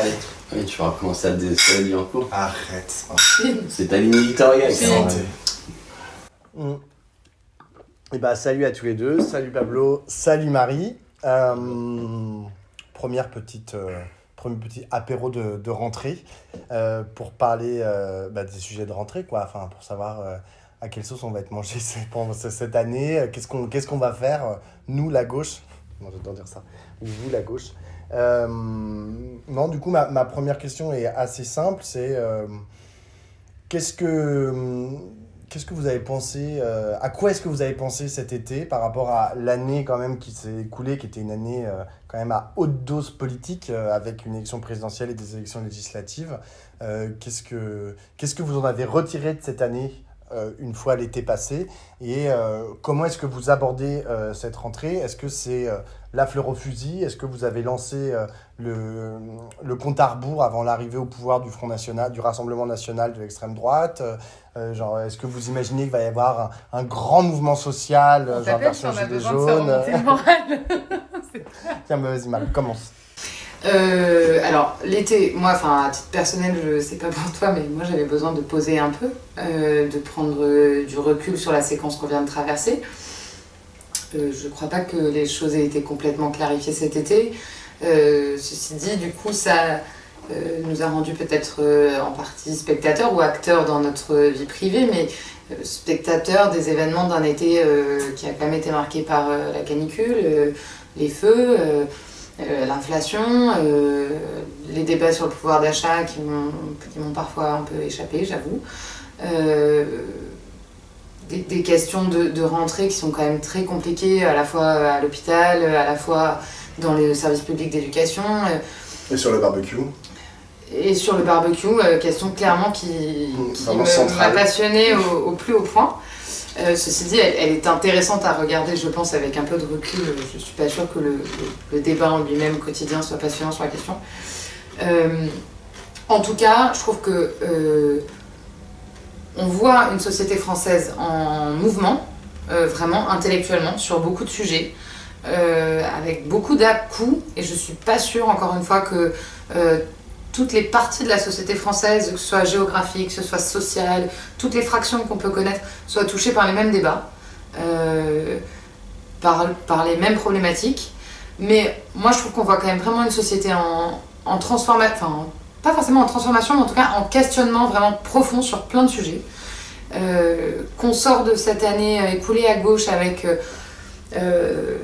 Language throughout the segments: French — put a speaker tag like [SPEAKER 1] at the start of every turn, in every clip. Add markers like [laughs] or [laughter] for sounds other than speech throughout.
[SPEAKER 1] Allez.
[SPEAKER 2] Oui, tu vas commencer à te désesperer en cours.
[SPEAKER 1] Arrête.
[SPEAKER 2] C'est ta ligne éditoriale.
[SPEAKER 3] Oui.
[SPEAKER 2] ça.
[SPEAKER 3] Mm. Eh ben, salut à tous les deux, salut Pablo, salut Marie. Euh, première petite, euh, premier petit apéro de, de rentrée euh, pour parler euh, bah, des sujets de rentrée, quoi. Enfin, pour savoir euh, à quelle sauce on va être mangé [laughs] cette année, euh, qu'est-ce qu'on qu'est-ce qu'on va faire, euh, nous, la gauche? Non, j'adore dire ça. Ou vous, la gauche. Euh, non, du coup, ma, première question est assez simple, c'est euh, qu'est-ce que Qu'est-ce que vous avez pensé euh, À quoi est-ce que vous avez pensé cet été par rapport à l'année quand même qui s'est écoulée, qui était une année quand même à haute dose politique avec une élection présidentielle et des élections législatives. Qu'est-ce que qu'est-ce que vous en avez retiré de cette année une fois l'été passé? Et comment est-ce que vous abordez cette rentrée? Est-ce que c'est la fleur au fusil Est-ce que vous avez lancé euh, le, le compte à rebours avant l'arrivée au pouvoir du Front National, du Rassemblement National de l'extrême droite Euh, euh, genre, est-ce que vous imaginez qu'il va y avoir un, un grand mouvement social,
[SPEAKER 4] On
[SPEAKER 3] genre
[SPEAKER 4] si
[SPEAKER 3] version
[SPEAKER 4] on a
[SPEAKER 3] gilet jaune. [laughs] Tiens, bah, vas-y, Mal, commence.
[SPEAKER 4] Euh, alors, l'été, moi, enfin, à titre personnel, je sais pas pour toi, mais moi j'avais besoin de poser un peu, euh, de prendre du recul sur la séquence qu'on vient de traverser. Je crois pas que les choses aient été complètement clarifiées cet été. Euh, ceci dit, du coup, ça euh, nous a rendu peut-être euh, en partie spectateurs ou acteurs dans notre vie privée, mais spectateurs des événements d'un été qui a quand même été marqué par la canicule, les feux. l'inflation, les débats sur le pouvoir d'achat qui m'ont parfois un peu échappé, j'avoue. Des, des questions de, de rentrée qui sont quand même très compliquées, à la fois à l'hôpital, à la fois dans les services publics d'éducation. euh,
[SPEAKER 1] Et sur le barbecue
[SPEAKER 4] et sur le barbecue, euh, question clairement qui,
[SPEAKER 1] Mmh,
[SPEAKER 4] qui m'a passionnée au, au plus haut point. Euh, ceci dit, elle, elle est intéressante à regarder, je pense, avec un peu de recul. Je suis pas sûre que le, le- le débat en lui-même quotidien soit passionnant sur la question. Euh, en tout cas, je trouve que euh, on voit une société française en mouvement, euh, vraiment intellectuellement, sur beaucoup de sujets, euh, avec beaucoup d'à-coups, et je suis pas sûre, encore une fois, que euh, toutes les parties de la société française, que ce soit géographique, que ce soit sociale, toutes les fractions qu'on peut connaître, soient touchées par les mêmes débats, par, les mêmes problématiques. Mais moi, je trouve qu'on voit quand même vraiment une société en, en pas forcément en transformation, mais en tout cas en questionnement vraiment profond sur plein de sujets. Euh, qu'on sort de cette année euh, écoulée à gauche avec euh,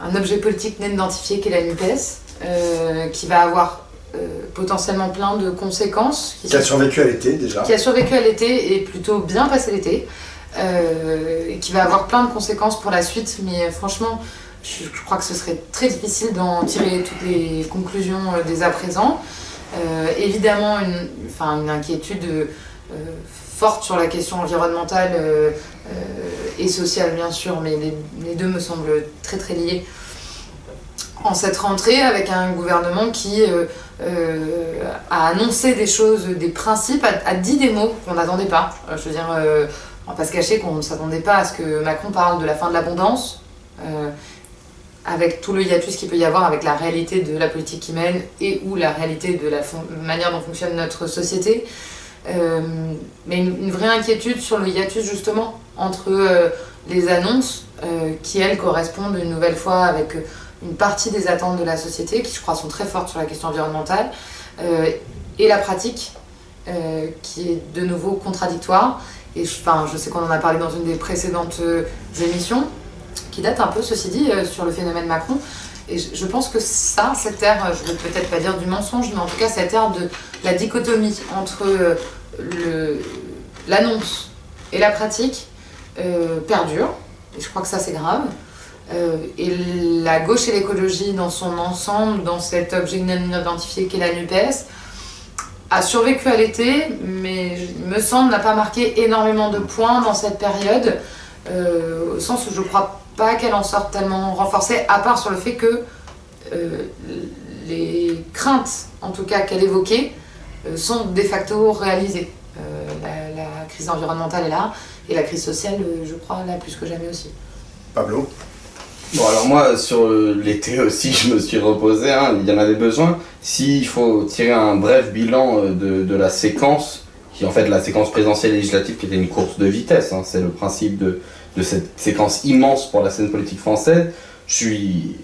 [SPEAKER 4] un objet politique non identifié qui est la NUPES, euh, qui va avoir potentiellement plein de conséquences. Qui
[SPEAKER 1] Qui a survécu à l'été déjà.
[SPEAKER 4] qui a survécu à l'été et plutôt bien passé l'été, et qui va avoir plein de conséquences pour la suite, mais franchement, je, je crois que ce serait très difficile d'en tirer toutes les conclusions dès à présent. Euh, évidemment, une, enfin, une inquiétude euh, forte sur la question environnementale euh, et sociale, bien sûr, mais les, deux me semblent très très liés. En cette rentrée, avec un gouvernement qui a annoncé des choses, des principes, a, dit des mots qu'on n'attendait pas. Je veux dire, on va pas se cacher qu'on ne s'attendait pas à ce que Macron parle de la fin de l'abondance, avec tout le hiatus qu'il peut y avoir avec la réalité de la politique qu'il mène et ou la réalité de la manière dont fonctionne notre société. Euh, mais une, vraie inquiétude sur le hiatus justement entre euh, les annonces euh, qui elles correspondent une nouvelle fois avec une partie des attentes de la société qui je crois sont très fortes sur la question environnementale et la pratique qui est de nouveau contradictoire et je, sais qu'on en a parlé dans une des précédentes émissions qui date un peu ceci dit euh, sur le phénomène Macron et je, pense que ça, cette ère, je ne veux peut-être pas dire du mensonge, mais en tout cas cette ère de la dichotomie entre euh, l'annonce et la pratique euh, perdure. Et je crois que ça c'est grave. Et la gauche et l'écologie dans son ensemble, dans cet objet non identifié qu'est la NUPES, a survécu à l'été, mais il me semble n'a pas marqué énormément de points dans cette période, au sens où je crois pas qu'elle en sorte tellement renforcée, à part sur le fait que euh, les craintes, en tout cas qu'elle évoquait, euh, sont de facto réalisées. Euh, la, la crise environnementale est là, et la crise sociale, euh, je crois, là plus que jamais aussi.
[SPEAKER 1] Pablo?
[SPEAKER 2] Bon, alors moi, sur l'été [laughs] aussi, je me suis reposé, hein, il y en avait besoin. S'il faut tirer un bref bilan de, de, la séquence, qui est en fait la séquence présidentielle législative qui était une course de vitesse, hein, c'est le principe de, de cette séquence immense pour la scène politique française, je suis,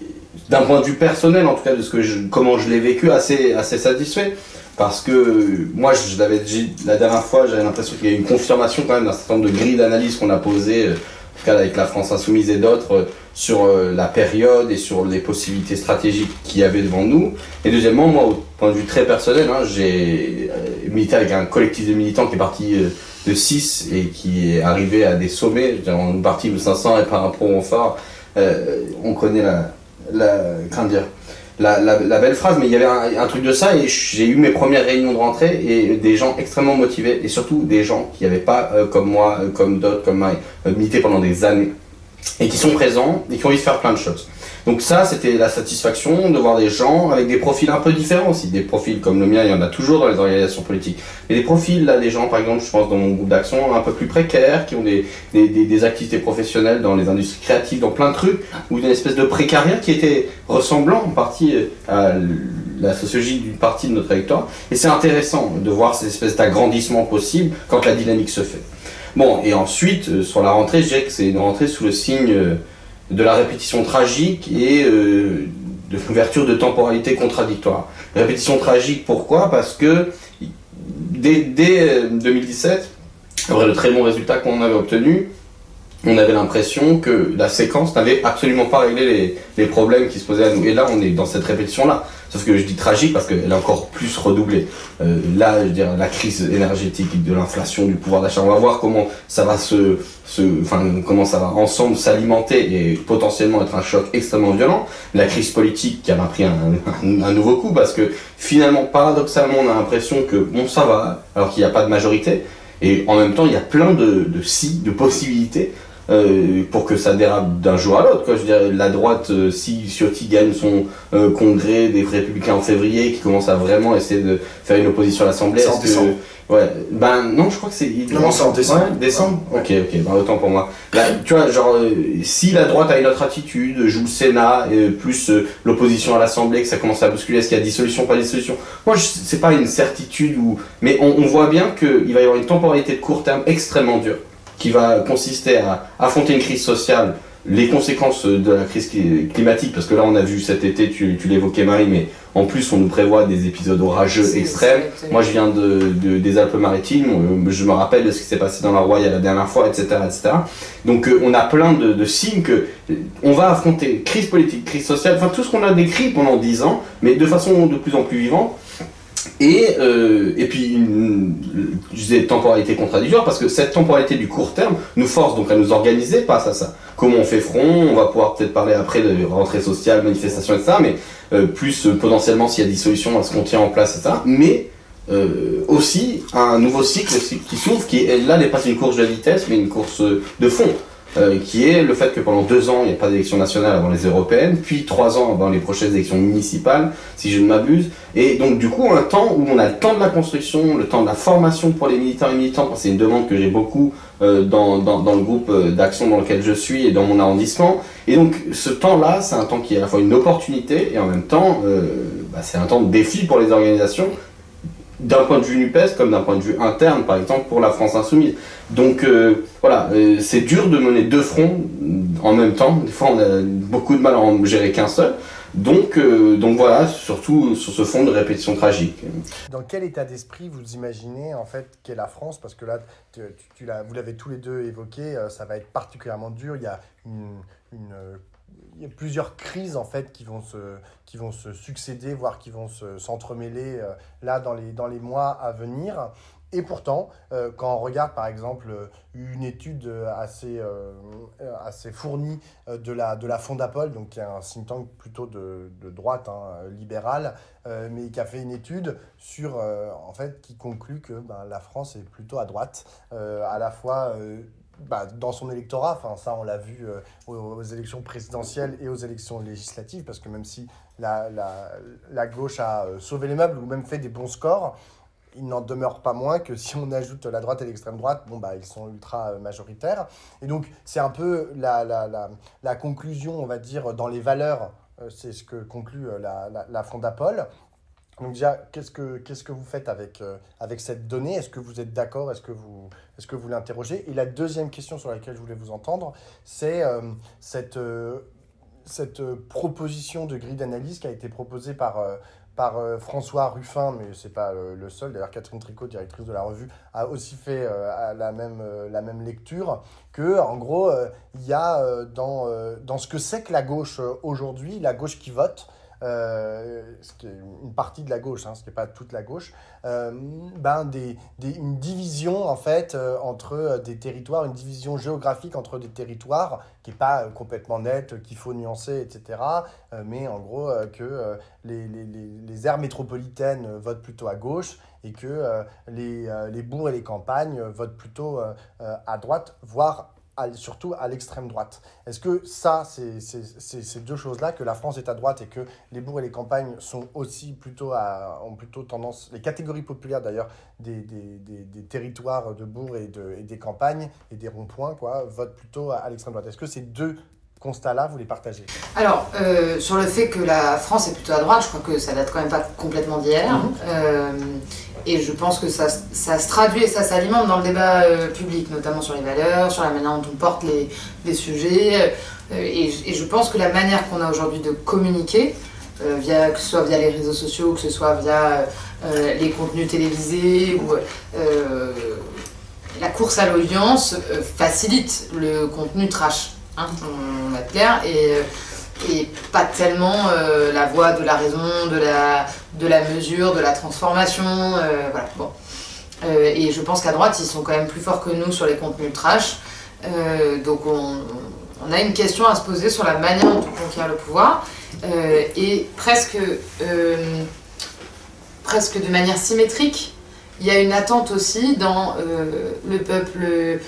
[SPEAKER 2] d'un point de vue personnel, en tout cas de ce que comment je l'ai vécu, assez, satisfait. Parce que moi, je l'avais la dernière fois, j'avais l'impression qu'il y a une confirmation quand même d'un certain nombre de grilles d'analyse qu'on a posées, euh, en tout cas avec la France Insoumise et d'autres, euh, sur euh, la période et sur les possibilités stratégiques qu'il y avait devant nous. Et deuxièmement, moi, au point de vue très personnel, hein, j'ai milité avec un collectif de militants qui est parti de 6 et qui est arrivé à des sommets. On est parti de 500 et par un pro phare. on connaît la, la, dire, la, la, belle phrase, mais il y avait un, truc de ça et j'ai eu mes premières réunions de rentrée et des gens extrêmement motivés et surtout des gens qui n'avaient pas, euh, comme moi, euh, comme d'autres, comme moi, euh, milité pendant des années et qui sont présents et qui ont envie de faire plein de choses. Donc ça, c'était la satisfaction de voir des gens avec des profils un peu différents aussi. Des profils comme le mien, il y en a toujours dans les organisations politiques. Et des profils, là, des gens, par exemple, je pense dans mon groupe d'action, un peu plus précaires, qui ont des, des, des, activités professionnelles dans les industries créatives, dans plein de trucs, ou une espèce de précarrière qui était ressemblant en partie à la sociologie d'une partie de notre électorat. Et c'est intéressant de voir ces espèces d'agrandissement possible quand la dynamique se fait. Bon, et ensuite, euh, sur la rentrée, je dirais que c'est une rentrée sous le signe euh, de la répétition tragique et euh, de l'ouverture de temporalité contradictoire. Répétition tragique, pourquoi? Parce que dès, dès 2017, après le très bon résultat qu'on avait obtenu, on avait l'impression que la séquence n'avait absolument pas réglé les, les, problèmes qui se posaient à nous. Et là, on est dans cette répétition-là. Sauf que je dis tragique parce qu'elle est encore plus redoublée. Euh, là, je dire, la crise énergétique, de l'inflation, du pouvoir d'achat, on va voir comment ça va se, se enfin, comment ça va ensemble s'alimenter et potentiellement être un choc extrêmement violent. La crise politique qui a pris un, nouveau coup parce que finalement, paradoxalement, on a l'impression que bon, ça va, alors qu'il n'y a pas de majorité. Et en même temps, il y a plein de si, de possibilités euh, pour que ça dérape d'un jour à l'autre. Je veux dire, la droite, euh, si Ciotti gagne son euh, congrès des républicains en février, qui commence à vraiment essayer de faire une opposition à l'Assemblée,
[SPEAKER 3] est-ce que...
[SPEAKER 2] Ouais, ben non, je crois que c'est.
[SPEAKER 3] Non, c'est en décembre.
[SPEAKER 2] décembre Ok, ok, ben, autant pour moi. Là, tu vois, genre, si la droite a une autre attitude, joue le Sénat, et plus l'opposition à l'Assemblée, que ça commence à bousculer, est-ce qu'il y a dissolution, pas dissolution? Moi, c'est pas une certitude, ou... mais on, on voit bien qu'il va y avoir une temporalité de court terme extrêmement dure qui va consister à affronter une crise sociale, les conséquences de la crise climatique, parce que là on a vu cet été, tu, tu l'évoquais Marie, mais en plus on nous prévoit des épisodes orageux extrêmes. Moi je viens de, des Alpes-Maritimes, je me rappelle de ce qui s'est passé dans la Roya la dernière fois, etc. etc. Donc euh, on a plein de, de, signes que on va affronter crise politique, crise sociale, enfin tout ce qu'on a décrit pendant dix ans, mais de façon de plus en plus vivante. Et, euh, et puis, une, je disais temporalité contradictoire, parce que cette temporalité du court terme nous force donc à nous organiser face à ça. Comment on fait front, on va pouvoir peut-être parler après de rentrée sociale, manifestation, etc., mais euh, plus euh, potentiellement s'il y a dissolution, à ce qu'on tient en place, etc. Mais aussi un nouveau cycle qui s'ouvre, qui là n'est pas une course de vitesse, mais une course de fond. Euh, qui est le fait que pendant deux ans, il n'y a pas d'élection nationale avant les européennes, puis trois ans avant les prochaines élections municipales, si je ne m'abuse. Et donc, du coup, un temps où on a le temps de la construction, le temps de la formation pour les militants et militants, c'est une demande que j'ai beaucoup euh, dans, dans, le groupe euh, d'action dans lequel je suis et dans mon arrondissement. Et donc, ce temps-là, c'est un temps qui est à la fois une opportunité et en même temps, bah, c'est un temps de défi pour les organisations d'un point de vue NUPES comme d'un point de vue interne, par exemple, pour la France Insoumise. Donc euh, voilà, euh, c'est dur de mener deux fronts en même temps. Des fois, on a beaucoup de mal à en gérer qu'un seul. Donc, euh, donc voilà, surtout sur ce fond de répétition tragique.
[SPEAKER 3] Dans quel état d'esprit vous imaginez en fait qu'est la France? Parce que là, vous l'avez tous les deux évoqué, ça va être particulièrement dur. Il y a une, une il y a plusieurs crises en fait qui vont se, qui vont se succéder, voire qui vont s'entremêler là dans les, dans les mois à venir. Et pourtant, euh, quand on regarde par exemple une étude assez, euh, assez fournie euh, de la, de la Fondapol, donc qui est un think tank plutôt de, de droite, hein, libéral, mais qui a fait une étude sur, en fait, qui conclut que ben, la France est plutôt à droite, à la fois bah, dans son électorat, enfin ça on l'a vu aux, élections présidentielles et aux élections législatives, parce que même si la, la gauche a sauvé les meubles ou même fait des bons scores, il n'en demeure pas moins que si on ajoute la droite et l'extrême droite, bon, bah, ils sont ultra majoritaires. Et donc, c'est un peu la, la, la, conclusion, on va dire, dans les valeurs, c'est ce que conclut la, la, la Fondapol. Donc déjà, qu'est-ce que, que vous faites avec, euh, avec cette donnée? Est-ce que vous êtes d'accord? Est-ce que vous, que vous l'interrogez? Et la deuxième question sur laquelle je voulais vous entendre, c'est euh, cette, euh, cette proposition de grille d'analyse qui a été proposée par, par François Ruffin, mais ce n'est pas le seul. D'ailleurs, Catherine Tricot, directrice de la revue, a aussi fait la, même, la même lecture, que en gros, il y a dans, dans ce que c'est que la gauche aujourd'hui, la gauche qui vote, euh, ce qui est une partie de la gauche, hein, ce qui n'est pas toute la gauche, euh, ben des, des, une division en fait euh, entre des territoires, une division géographique entre des territoires qui n'est pas complètement nette, qu'il faut nuancer, etc. mais en gros que les, les, les, aires métropolitaines votent plutôt à gauche et que les, les bourgs et les campagnes votent plutôt à droite, voire surtout à l'extrême droite. Est-ce que ça, c'est ces deux choses-là, que la France est à droite et que les bourgs et les campagnes sont aussi plutôt à, ont plutôt tendance, les catégories populaires d'ailleurs des, des, des, territoires de bourgs et, de, et des campagnes et des ronds-points, quoi, votent plutôt à, l'extrême droite. Est-ce que ces deux constats-là, vous les partagez?
[SPEAKER 4] Alors, euh, sur le fait que la France est plutôt à droite, je crois que ça date quand même pas complètement d'hier. Mhm. Euh, et je pense que ça, ça se traduit et ça s'alimente dans le débat euh, public, notamment sur les valeurs, sur la manière dont on porte les, sujets. Euh, et, et, je pense que la manière qu'on a aujourd'hui de communiquer, euh, via, que ce soit via les réseaux sociaux, que ce soit via les contenus télévisés ou la course à l'audience, facilite le contenu trash. Hein, on va être clair. Et et pas tellement euh, la voie de la raison, de la, de la mesure, de la transformation. Euh, voilà, bon. Euh, et je pense qu'à droite, ils sont quand même plus forts que nous sur les contenus trash. donc on, a une question à se poser sur la manière dont on conquiert le pouvoir. et presque, presque de manière symétrique, il y a une attente aussi dans le peuple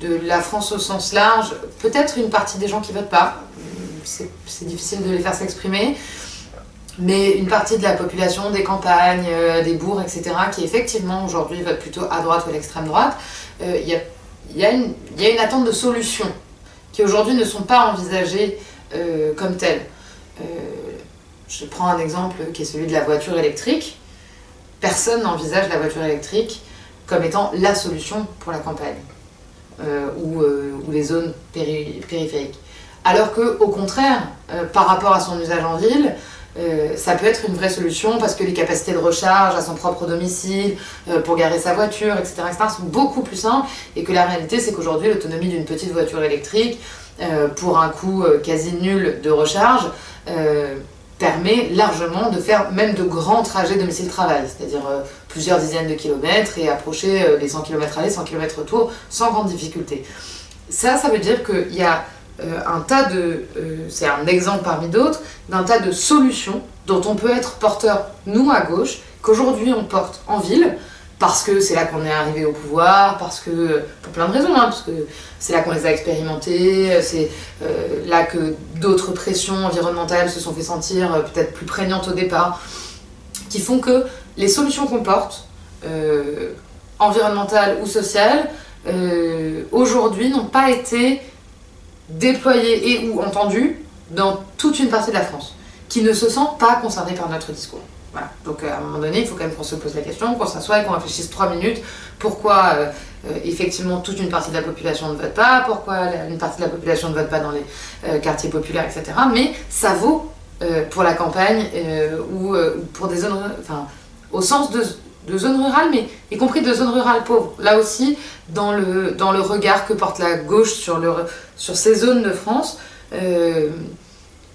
[SPEAKER 4] de la France au sens large, peut-être une partie des gens qui votent pas, c'est difficile de les faire s'exprimer, mais une partie de la population des campagnes, euh, des bourgs, etc., qui effectivement aujourd'hui vote plutôt à droite ou à l'extrême droite, euh, il y, a, y, a une, attente de solutions qui aujourd'hui ne sont pas envisagées euh, comme telles. je prends un exemple qui est celui de la voiture électrique. Personne n'envisage la voiture électrique comme étant la solution pour la campagne ou, les zones périphériques. Alors que, au contraire, euh, par rapport à son usage en ville, euh, ça peut être une vraie solution parce que les capacités de recharge à son propre domicile, euh, pour garer sa voiture, etc., sont beaucoup plus simples et que la réalité c'est qu'aujourd'hui l'autonomie d'une petite voiture électrique pour un coût quasi nul de recharge permet largement de faire même de grands trajets domicile-travail, c'est-à-dire plusieurs dizaines de kilomètres et approcher les 100 km aller, 100 km retour sans grande difficulté. Ça, ça veut dire qu'il y a un tas de, euh, c'est un exemple parmi d'autres, d'un tas de solutions dont on peut être porteur, nous à gauche, qu'aujourd'hui on porte en ville, parce que c'est là qu'on est arrivé au pouvoir, parce que, pour plein de raisons, hein, parce que c'est là qu'on les a expérimentés, c'est euh, là que d'autres pressions environnementales se sont fait sentir peut-être plus prégnantes au départ, qui font que les solutions qu'on porte, environnementales ou sociales, aujourd'hui n'ont pas été déployé et ou entendu dans toute une partie de la France, qui ne se sent pas concernée par notre discours. Voilà. Donc à un moment donné, il faut quand même qu'on se pose la question, qu'on s'assoie et qu'on réfléchisse trois minutes. Pourquoi euh, euh, effectivement toute une partie de la population ne vote pas? Pourquoi une partie de la population ne vote pas dans les euh, quartiers populaires, etc. Mais ça vaut pour la campagne ou pour des zones, enfin, au sens de, de zones rurales, mais y compris de zones rurales pauvres. Là aussi, dans le, regard que porte la gauche sur, ces zones de France, euh,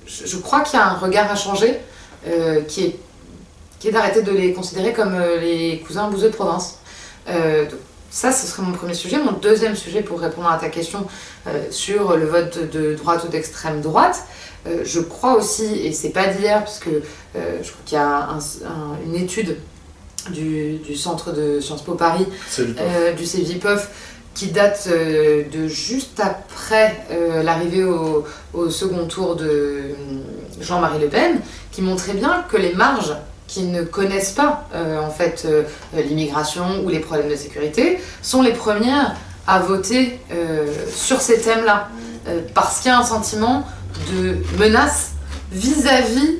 [SPEAKER 4] je, crois qu'il y a un regard à changer euh, qui est, qui d'arrêter de les considérer comme euh, les cousins bouseux de province. ça, ce serait mon premier sujet. Mon deuxième sujet pour répondre à ta question sur le vote de droite ou d'extrême droite, je crois aussi, et c'est pas d'hier, parce que je crois qu'il y a une étude du, du, centre de Sciences Po Paris, euh, du CEVIPOF, qui date euh, de juste après euh, l'arrivée au, au, second tour de Jean-Marie Le Pen, qui montrait bien que les marges qui ne connaissent pas euh, en fait euh, l'immigration ou les problèmes de sécurité sont les premières à voter euh, sur ces thèmes-là. Euh, parce qu'il y a un sentiment de menace vis-à-vis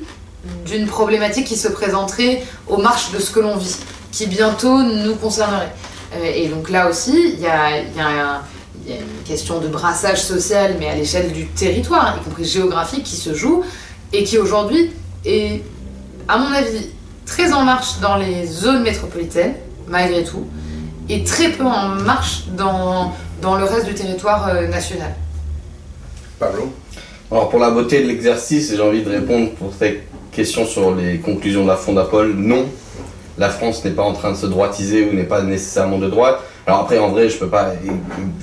[SPEAKER 4] d'une problématique qui se présenterait aux marches de ce que l'on vit, qui bientôt nous concernerait. Euh, et donc là aussi, il y a, une question de brassage social, mais à l'échelle du territoire, y compris géographique, qui se joue et qui aujourd'hui est, à mon avis, très en marche dans les zones métropolitaines, malgré tout, et très peu en marche dans, dans le reste du territoire euh, national.
[SPEAKER 3] Pablo?
[SPEAKER 2] Alors pour la beauté de l'exercice, j'ai envie de répondre pour cette question sur les conclusions de la Fondapol. Non, la France n'est pas en train de se droitiser ou n'est pas nécessairement de droite. Alors après, en vrai, je peux pas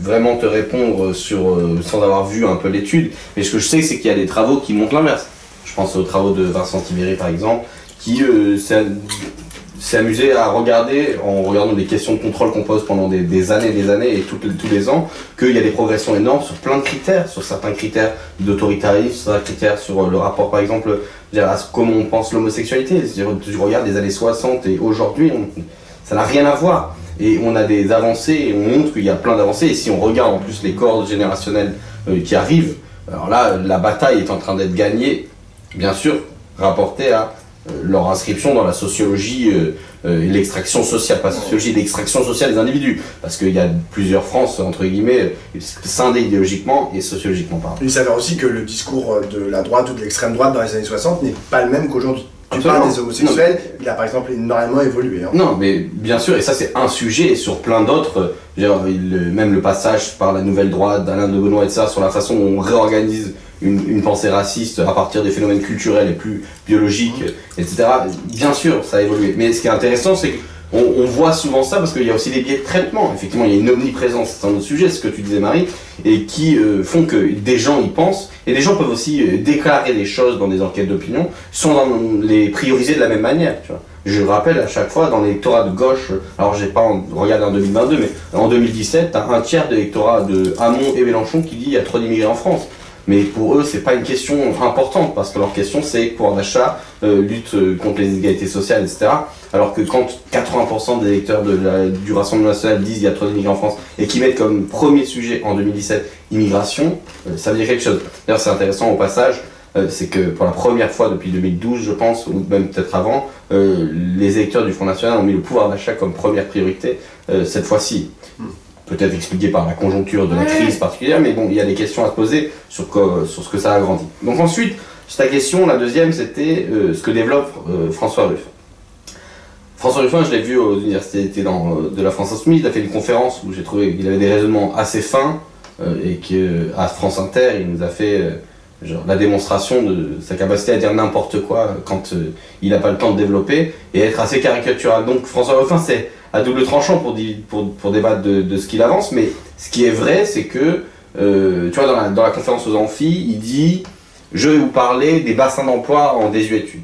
[SPEAKER 2] vraiment te répondre sur, euh, sans avoir vu un peu l'étude, mais ce que je sais, c'est qu'il y a des travaux qui montrent l'inverse. Je pense aux travaux de Vincent Tibéry, par exemple, qui euh, amusé à regarder, en regardant des questions de contrôle qu'on pose pendant des, des années des années et tous les ans, qu'il y a des progressions énormes sur plein de critères, sur certains critères d'autoritarisme, certains critères sur euh, le rapport, par exemple, à comment on pense l'homosexualité. Tu regardes les années 60 et aujourd'hui, ça n'a rien à voir. Et on a des avancées et on montre qu'il y a plein d'avancées. Et si on regarde en plus les cordes générationnelles euh, qui arrivent, alors là, la bataille est en train d'être gagnée, bien sûr, rapportée à leur inscription dans la sociologie euh, euh, et l'extraction sociale, pas sociologie, l'extraction sociale des individus. Parce qu'il y a plusieurs France, entre guillemets, euh, scindées idéologiquement et sociologiquement pardon.
[SPEAKER 3] Il s'avère aussi que le discours de la droite ou de l'extrême droite dans les années 60 n'est pas le même qu'aujourd'hui. Tu parles des homosexuels, il a par exemple énormément évolué. hein.
[SPEAKER 2] Non, mais bien sûr, et ça c'est un sujet, et sur plein d'autres, euh, même le passage par la nouvelle droite d'Alain de Benoît et de ça, sur la façon dont on réorganise une, une pensée raciste à partir des phénomènes culturels et plus biologiques, etc. Bien sûr, ça a évolué. Mais ce qui est intéressant, c'est qu'on on voit souvent ça parce qu'il y a aussi des biais de traitement. Effectivement, il y a une omniprésence, c'est un autre sujet, ce que tu disais Marie, et qui euh, font que des gens y pensent, et des gens peuvent aussi euh, déclarer des choses dans des enquêtes d'opinion, sans les prioriser de la même manière. Tu vois. Je rappelle à chaque fois dans l'électorat de gauche, alors j'ai pas regardé en 2022, mais en 2017, t'as un tiers de l'électorat de Hamon et Mélenchon qui dit il y a trop d'immigrés en France. Mais pour eux, c'est pas une question importante parce que leur question c'est pouvoir d'achat, euh, lutte euh, contre les inégalités sociales, etc. Alors que quand 80% des électeurs du Rassemblement national disent il y a trop d'immigrés en France et qui mettent comme premier sujet en 2017 immigration, euh, ça veut dire quelque chose. D'ailleurs, c'est intéressant au passage, c'est que pour la première fois depuis 2012, je pense, ou même peut-être avant, les électeurs du Front National ont mis le pouvoir d'achat comme première priorité cette fois-ci. Peut-être expliqué par la conjoncture de la crise particulière, mais bon, il y a des questions à se poser sur, ce que ça a grandi. Donc ensuite, ta question, la deuxième, c'était euh, ce que développe euh, François Ruffin. François Ruffin, je l'ai vu aux universités dans, euh, de la France Insoumise, il a fait une conférence où j'ai trouvé qu'il avait des raisonnements assez fins et qu'à France Inter, il nous a fait genre, la démonstration de sa capacité à dire n'importe quoi quand il n'a pas le temps de développer et être assez caricatural. Donc François Ruffin, c'est à double tranchant pour, débattre de, ce qu'il avance, mais ce qui est vrai, c'est que, euh, tu vois, dans la, conférence aux amphis, il dit Je vais vous parler des bassins d'emploi en désuétude.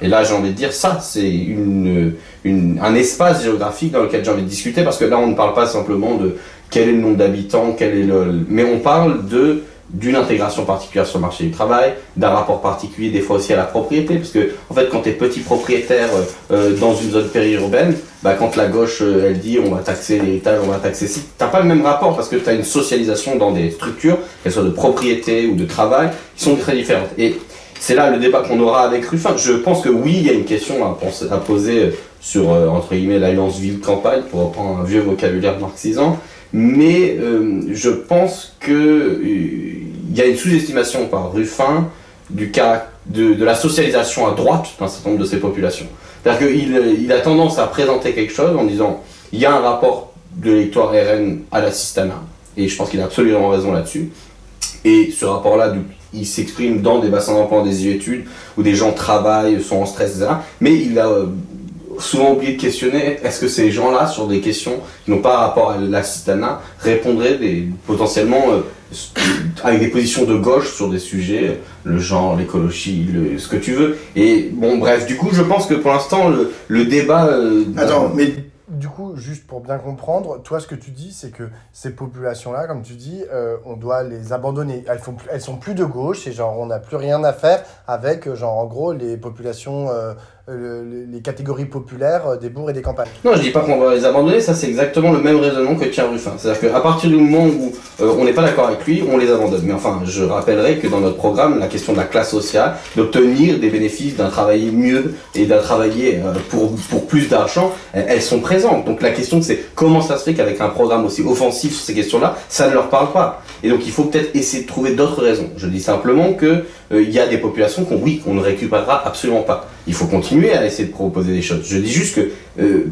[SPEAKER 2] Et là, j'ai envie de dire, ça, c'est une- un espace géographique dans lequel j'ai envie de discuter, parce que là, on ne parle pas simplement de quel est le nombre d'habitants, quel est le. Mais on parle de d'une intégration particulière sur le marché du travail, d'un rapport particulier des fois aussi à la propriété, parce que en fait quand tu es petit propriétaire euh, euh, dans une zone périurbaine, bah, quand la gauche euh, elle dit on va taxer l'héritage, on va taxer ci, t'as pas le même rapport parce que tu as une socialisation dans des structures, qu'elles soient de propriété ou de travail, qui sont très différentes. Et c'est là le débat qu'on aura avec Ruffin. Je pense que oui, il y a une question à, poser sur, entre guillemets, l'alliance ville-campagne, pour reprendre un vieux vocabulaire marxisant. Mais je pense que il y a une sous-estimation par Ruffin du cas de, la socialisation à droite d'un certain nombre de ces populations. C'est-à-dire qu'il euh, il a tendance à présenter quelque chose en disant il y a un rapport de l'électorat RN à l'assistanat, et je pense qu'il a absolument raison là-dessus. Et ce rapport-là, il s'exprime dans des bassins d'emploi, des études, où des gens travaillent, sont en stress, etc. Mais il a euh, souvent oublié de questionner est-ce que ces gens-là, sur des questions qui n'ont pas rapport à l'assistanat, répondraient des, potentiellement euh, avec des positions de gauche sur des sujets, euh, le genre, l'écologie, le- ce que tu veux. Et bon, bref, du coup, je pense que pour l'instant, le, le débat. euh,
[SPEAKER 3] Attends, mais
[SPEAKER 1] Du coup, juste pour bien comprendre, toi, ce que tu dis, c'est que ces populations-là, comme tu dis, euh, on doit les abandonner. Elles, font plus, elles sont plus de gauche et genre, on n'a plus rien à faire avec, euh, genre, en gros, les populations euh, euh, les catégories populaires euh, des bourgs et des campagnes.
[SPEAKER 2] Non, je dis pas qu'on va les abandonner, ça c'est exactement le même raisonnement que Pierre Ruffin. C'est-à-dire qu'à partir du moment où euh, on n'est pas d'accord avec lui, on les abandonne. Mais enfin, je rappellerai que dans notre programme, la question de la classe sociale, d'obtenir des bénéfices, d'un travailler mieux et d'un travailler pour, pour plus d'argent, elles sont présentes. Donc la question c'est comment ça se fait qu'avec un programme aussi offensif sur ces questions-là, ça ne leur parle pas. Et donc il faut peut-être essayer de trouver d'autres raisons. Je dis simplement que il y a des populations qu'on, oui, qu'on ne récupérera absolument pas il faut continuer à essayer de proposer des choses. Je dis juste que, euh,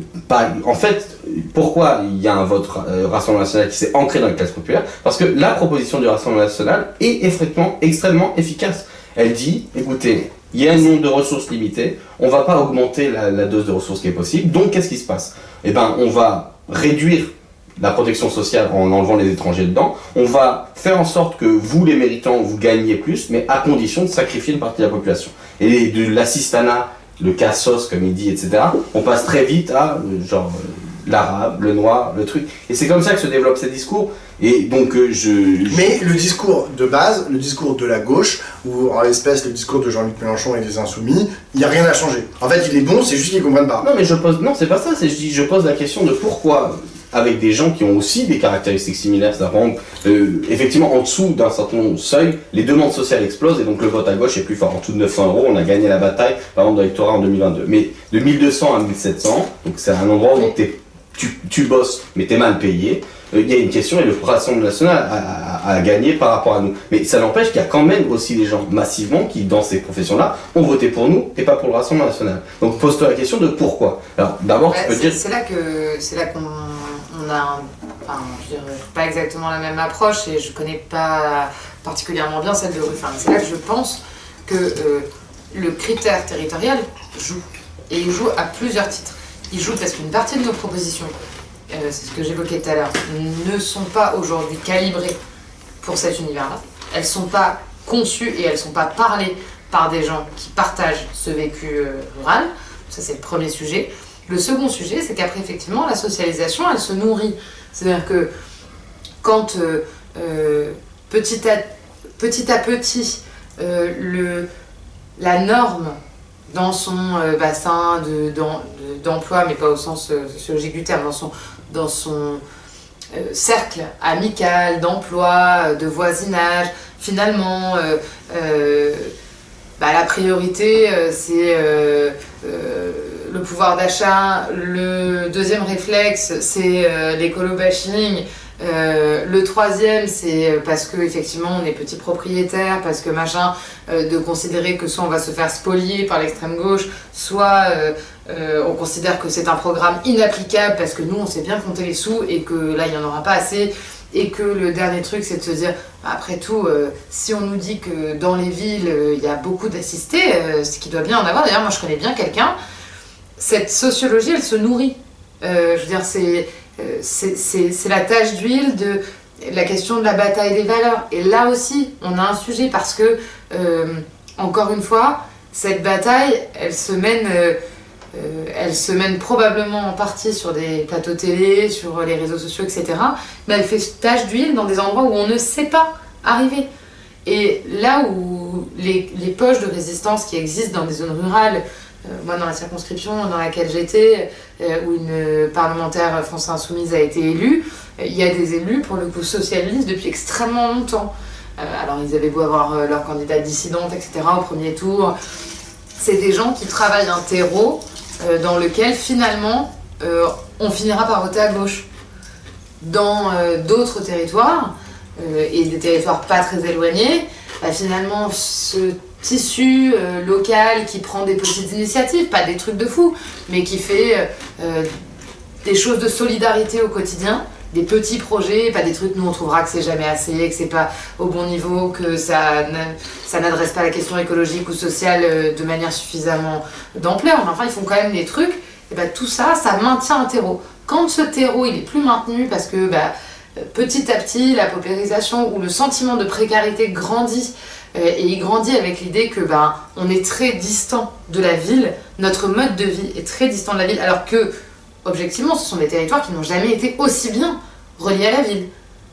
[SPEAKER 2] en fait, pourquoi il y a un vote euh, Rassemblement national qui s'est ancré dans la classe populaire? Parce que la proposition du Rassemblement national est effectivement extrêmement efficace. Elle dit, écoutez, il y a un nombre de ressources limitées, on va pas augmenter la, dose de ressources qui est possible, donc qu'est-ce qui se passe? Eh ben, on va réduire la protection sociale en enlevant les étrangers dedans. On va faire en sorte que vous, les méritants, vous gagniez plus, mais à condition de sacrifier une partie de la population. Et de l'assistanat, le cassos, comme il dit, etc., on passe très vite à, euh, genre, euh, l'arabe, le noir, le truc. Et c'est comme ça que se développent ces discours. Et donc, euh, je,
[SPEAKER 1] Mais le discours de base, le discours de la gauche, ou en l'espèce le discours de Jean-Luc Mélenchon et des Insoumis, il n'y a rien à changer. En fait, il est bon, c'est juste qu'ils comprennent pas.
[SPEAKER 2] Non, mais je pose. Non, c'est pas ça. C'est je dis, je pose la question de pourquoi avec des gens qui ont aussi des caractéristiques similaires. Ça euh, effectivement, en dessous d'un certain seuil, les demandes sociales explosent et donc le vote à gauche est plus fort. En dessous de 900 euros, on a gagné la bataille, par exemple, de l'électorat en 2022. Mais de 1200 à 1700, donc c'est un endroit où tu, tu bosses, mais t'es mal payé. Euh, il y a une question et le Rassemblement national a, a, gagné par rapport à nous. Mais ça n'empêche qu'il y a quand même aussi des gens massivement qui, dans ces professions-là, ont voté pour nous et pas pour le Rassemblement national. Donc pose-toi la question de pourquoi. Alors d'abord, tu peux dire.
[SPEAKER 4] C'est là que c'est là qu'on on a pas exactement la même approche et je connais pas particulièrement bien celle de Ruffin. C'est là que je pense que euh, le critère territorial joue. Et il joue à plusieurs titres. Il joue parce qu'une partie de nos propositions, euh, c'est ce que j'évoquais tout à l'heure, ne sont pas aujourd'hui calibrées pour cet univers-là. Elles sont pas conçues et elles sont pas parlées par des gens qui partagent ce vécu euh, rural. Ça, c'est le premier sujet. Le second sujet, c'est qu'après, effectivement, la socialisation, elle se nourrit. C'est-à-dire que quand euh, euh, petit, à, petit, euh, le, la norme dans son bassin d'emploi, de, mais pas au sens sociologique du terme, dans son, dans son cercle amical, d'emploi, de voisinage, finalement, bah, la priorité, c'est le pouvoir d'achat. Le deuxième réflexe, c'est euh, l'écolo-bashing. Euh, le troisième, c'est parce que effectivement on est petit propriétaire, parce que machin, euh, de considérer que soit on va se faire spolier par l'extrême gauche, soit on considère que c'est un programme inapplicable parce que nous on sait bien compter les sous et que là il n'y en aura pas assez. Et que le dernier truc, c'est de se dire, après tout, si on nous dit que dans les villes, il y a beaucoup d'assistés, ce qui doit bien en avoir. D'ailleurs, moi, je connais bien quelqu'un cette sociologie, elle se nourrit. Euh, je veux dire, euh, c'est la tâche d'huile de la question de la bataille des valeurs. Et là aussi, on a un sujet parce que, euh, encore une fois, cette bataille, elle se mène, elle se mène probablement en partie sur des plateaux télé, sur les réseaux sociaux, etc. Mais elle fait tâche d'huile dans des endroits où on ne sait pas arriver. Et là où les, les poches de résistance qui existent dans des zones rurales, moi, dans la circonscription dans laquelle j'étais, euh, où une parlementaire France Insoumise a été élue, euh, il y a des élus, pour le coup, socialistes depuis extrêmement longtemps. alors, ils avaient beau avoir leur candidat dissidente, etc., au premier tour. C'est des gens qui travaillent un terreau dans lequel, finalement, on finira par voter à gauche. Dans d'autres territoires, et des territoires pas très éloignés, bah, finalement, ce tissu euh, local qui prend des petites initiatives, pas des trucs de fou, mais qui fait euh, euh, des choses de solidarité au quotidien, des petits projets, pas des trucs, nous on trouvera que c'est jamais assez, que c'est pas au bon niveau, que ça, ça n'adresse pas la question écologique ou sociale de manière suffisamment d'ampleur, enfin ils font quand même des trucs, et bah, tout ça, ça maintient un terreau. Quand ce terreau il est plus maintenu parce que bah, petit à petit la paupérisation ou le sentiment de précarité grandit, euh, et il grandit avec l'idée que ben, on est très distant de la ville, notre mode de vie est très distant de la ville, alors que, objectivement, ce sont des territoires qui n'ont jamais été aussi bien reliés à la ville.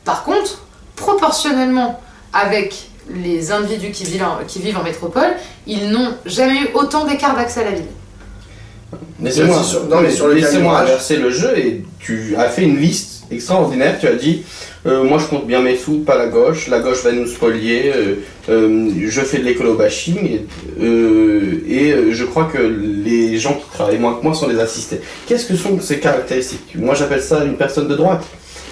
[SPEAKER 4] Par contre, proportionnellement avec les individus qui vivent en, qui vivent en métropole, ils n'ont jamais eu autant d'écart d'accès à la ville.
[SPEAKER 2] Laissez-moi
[SPEAKER 1] Vas-y, sur- non, mais sur le
[SPEAKER 2] laissez-moi
[SPEAKER 1] calibrage.
[SPEAKER 2] inverser le jeu et tu as fait une liste extraordinaire. Tu as dit euh, Moi je compte bien mes sous, pas la gauche. La gauche va nous spolier. euh, euh, je fais de l'écolo-bashing. Et, euh, et euh, je crois que les gens qui travaillent moins que moi sont des assistés. Qu'est-ce que sont ces caractéristiques? Moi j'appelle ça une personne de droite.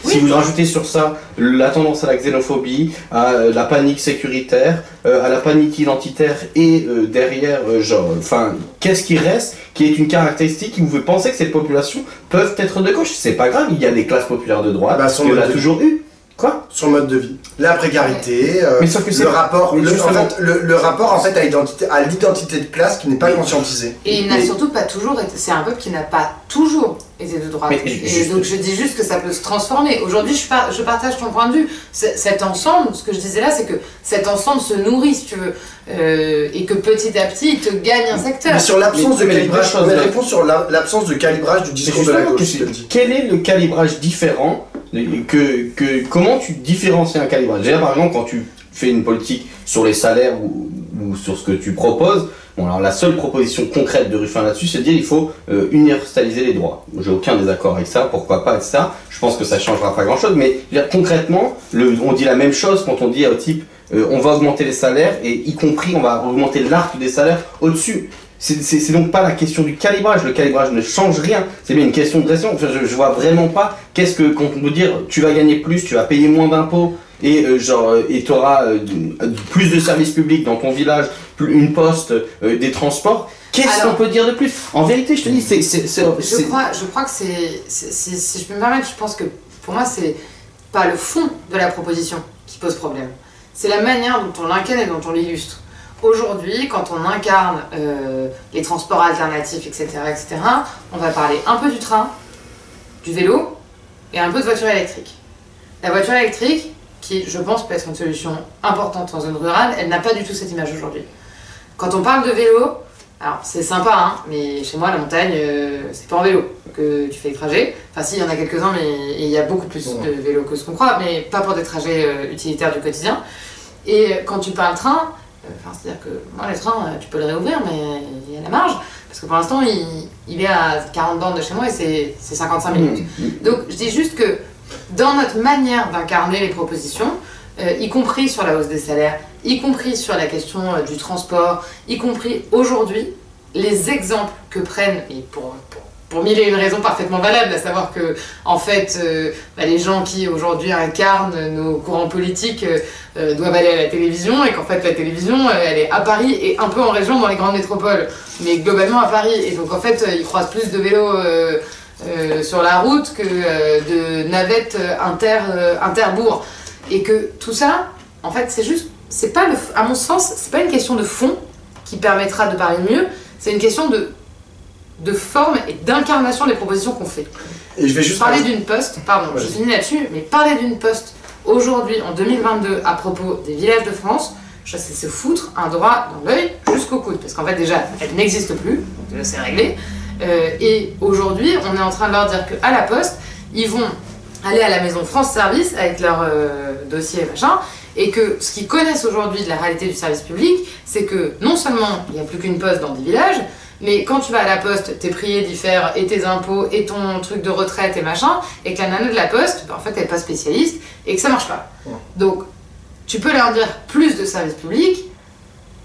[SPEAKER 2] Si vous rajoutez sur ça la tendance à la xénophobie, à euh, la panique sécuritaire, euh, à la panique identitaire et euh, derrière, genre, enfin, qu'est-ce qui reste qui est une caractéristique qui vous fait penser que ces populations peuvent être de gauche? C'est pas grave, il y a des classes populaires de droite,
[SPEAKER 1] Bah, son
[SPEAKER 2] il y en a
[SPEAKER 1] mode de-
[SPEAKER 2] toujours eu. Quoi
[SPEAKER 1] Son mode de vie. La précarité, euh,
[SPEAKER 2] Mais sauf que c'est-
[SPEAKER 1] le rapport,
[SPEAKER 2] mais
[SPEAKER 1] le, en
[SPEAKER 2] justement-
[SPEAKER 1] fait, le, le rapport en fait à l'identité, à l'identité de classe qui n'est pas
[SPEAKER 2] Mais-
[SPEAKER 1] conscientisée.
[SPEAKER 4] Et il n'a
[SPEAKER 2] Mais-
[SPEAKER 4] surtout pas toujours été. C'est un peuple qui n'a pas toujours été de droite.
[SPEAKER 2] Mais
[SPEAKER 4] et
[SPEAKER 2] juste-
[SPEAKER 4] donc je dis juste que ça peut se transformer. Aujourd'hui, je, par- je partage ton point de vue. C- Cet ensemble, ce que je disais là, c'est que cet ensemble se nourrit, si tu veux, euh, et que petit à petit, il te gagne un secteur.
[SPEAKER 1] Mais sur l'absence de
[SPEAKER 2] Mais-
[SPEAKER 1] calibrage,
[SPEAKER 2] choses,
[SPEAKER 1] mais
[SPEAKER 2] là.
[SPEAKER 1] réponds sur la- l'absence de calibrage du
[SPEAKER 2] Mais
[SPEAKER 1] discours de la
[SPEAKER 2] justement,
[SPEAKER 1] gauche.
[SPEAKER 2] qu'est-ce-
[SPEAKER 1] je te le dis.
[SPEAKER 2] quel est le calibrage différent que, que comment tu différencies un calibrage Déjà par exemple quand tu fais une politique sur les salaires ou, ou sur ce que tu proposes, bon alors la seule proposition concrète de Ruffin là-dessus c'est de dire il faut euh, universaliser les droits. J'ai aucun désaccord avec ça, pourquoi pas etc. Je pense que ça changera pas grand-chose, mais concrètement on dit la même chose quand on dit au type euh, on va augmenter les salaires et y compris on va augmenter l'arc des salaires au-dessus. C'est- donc pas la question du calibrage, le calibrage ne change rien, c'est bien une question de pression. Enfin, je, je vois vraiment pas qu'est-ce que quand on peut dire tu vas gagner plus, tu vas payer moins d'impôts et euh, genre euh, et auras plus de services publics dans ton village, plus une poste, euh, des transports. Qu'est-ce qu'on peut dire de plus? En vérité, je te dis, c'est
[SPEAKER 4] Je crois, je crois que c'est- Si je peux me permettre, je pense que pour moi, c'est pas le fond de la proposition qui pose problème. C'est la manière dont on l'incarne et dont on l'illustre. Aujourd'hui, quand on incarne euh, les transports alternatifs, etc., etc., on va parler un peu du train, du vélo et un peu de voiture électrique. La voiture électrique, qui je pense peut être une solution importante en zone rurale, elle n'a pas du tout cette image aujourd'hui. Quand on parle de vélo, alors c'est sympa, hein, mais chez moi la montagne, euh, c'est pas en vélo que tu fais les trajets. Enfin si, il y en a quelques-uns, mais il y a beaucoup plus de vélos que ce qu'on croit, mais pas pour des trajets euh, utilitaires du quotidien. Et quand tu parles train, enfin c'est-à-dire que moi les trains, euh, tu peux le réouvrir, mais il y a la marge, parce que pour l'instant il, il est à 40 bornes de chez moi et c'est- c'est 55 minutes.
[SPEAKER 2] Mm.
[SPEAKER 4] Donc je dis juste que dans notre manière d'incarner les propositions, euh, y compris sur la hausse des salaires, y compris sur la question euh, du transport, y compris aujourd'hui, les exemples que prennent, et pour, pour, pour mille et une raisons parfaitement valables, à savoir que en fait euh, bah, les gens qui aujourd'hui incarnent nos courants politiques euh, euh, doivent aller à la télévision et qu'en fait la télévision elle est à Paris et un peu en région dans les grandes métropoles, mais globalement à Paris. Et donc en fait ils croisent plus de vélos sur la route que de navettes inter, interbourg. Et que tout ça, en fait, c'est juste, c'est pas le, à mon sens, c'est pas une question de fond qui permettra de parler mieux, c'est une question de, de forme et d'incarnation des propositions qu'on fait.
[SPEAKER 1] Et je vais juste
[SPEAKER 4] Parler d'une poste, pardon, je finis là-dessus, mais parler d'une poste aujourd'hui, en 2022, à propos des villages de France, sais se foutre un droit dans l'œil jusqu'au coude. Parce qu'en fait, déjà, elle n'existe plus, c'est réglé. Euh, et aujourd'hui, on est en train de leur dire qu'à la poste, ils vont aller à la maison France Service avec leur euh, dossier et machin, et que ce qu'ils connaissent aujourd'hui de la réalité du service public, c'est que non seulement il n'y a plus qu'une poste dans des villages, mais quand tu vas à la poste, t'es prié d'y faire et tes impôts et ton truc de retraite et machin, et que la nana de la poste, bah, en fait, elle n'est pas spécialiste et que ça marche pas.
[SPEAKER 1] Ouais.
[SPEAKER 4] Donc, tu peux leur dire plus de services publics,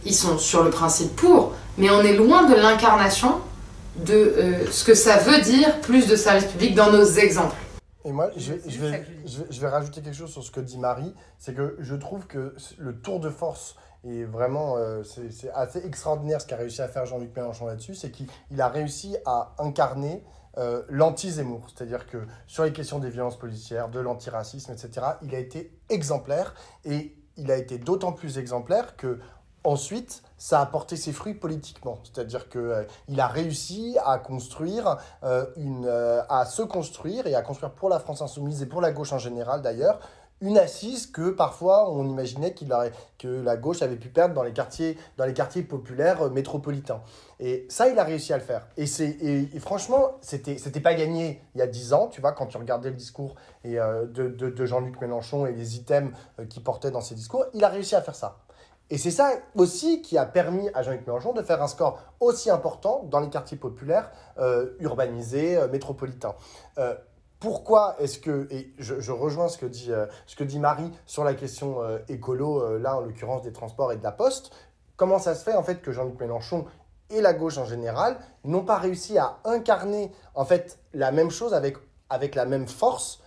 [SPEAKER 4] ils sont sur le principe pour, mais on est loin de l'incarnation de euh, ce que ça veut dire plus de services publics dans nos exemples.
[SPEAKER 3] Et moi, je vais, vais, vais, je vais rajouter quelque chose sur ce que dit Marie. C'est que je trouve que le tour de force est vraiment euh, c'est assez extraordinaire ce qu'a réussi à faire Jean-Luc Mélenchon là-dessus. C'est qu'il il a réussi à incarner euh, l'anti-Zemmour. C'est-à-dire que sur les questions des violences policières, de l'antiracisme, etc., il a été exemplaire. Et il a été d'autant plus exemplaire que ensuite, ça a porté ses fruits politiquement. C'est-à-dire que euh, a réussi à construire à se construire et à construire pour la France insoumise et pour la gauche en général d'ailleurs une assise que parfois on imaginait qu'il aurait, que la gauche avait pu perdre dans les quartiers, dans les quartiers populaires euh, métropolitains. Et ça, il a réussi à le faire. Et, et, franchement, c'était, c'était pas gagné il y a dix ans, tu vois, quand tu regardais le discours et, euh, de, de, Jean-Luc Mélenchon et les items euh, qu'il portait dans ses discours, il a réussi à faire ça. Et c'est ça aussi qui a permis à Jean-Luc Mélenchon de faire un score aussi important dans les quartiers populaires urbanisés, métropolitains. Pourquoi est-ce que, et je, rejoins ce que, dit, euh, ce que dit Marie sur la question euh, écolo, euh, là en l'occurrence des transports et de la poste, comment ça se fait en fait que Jean-Luc Mélenchon et la gauche en général n'ont pas réussi à incarner en fait la même chose avec, avec la même force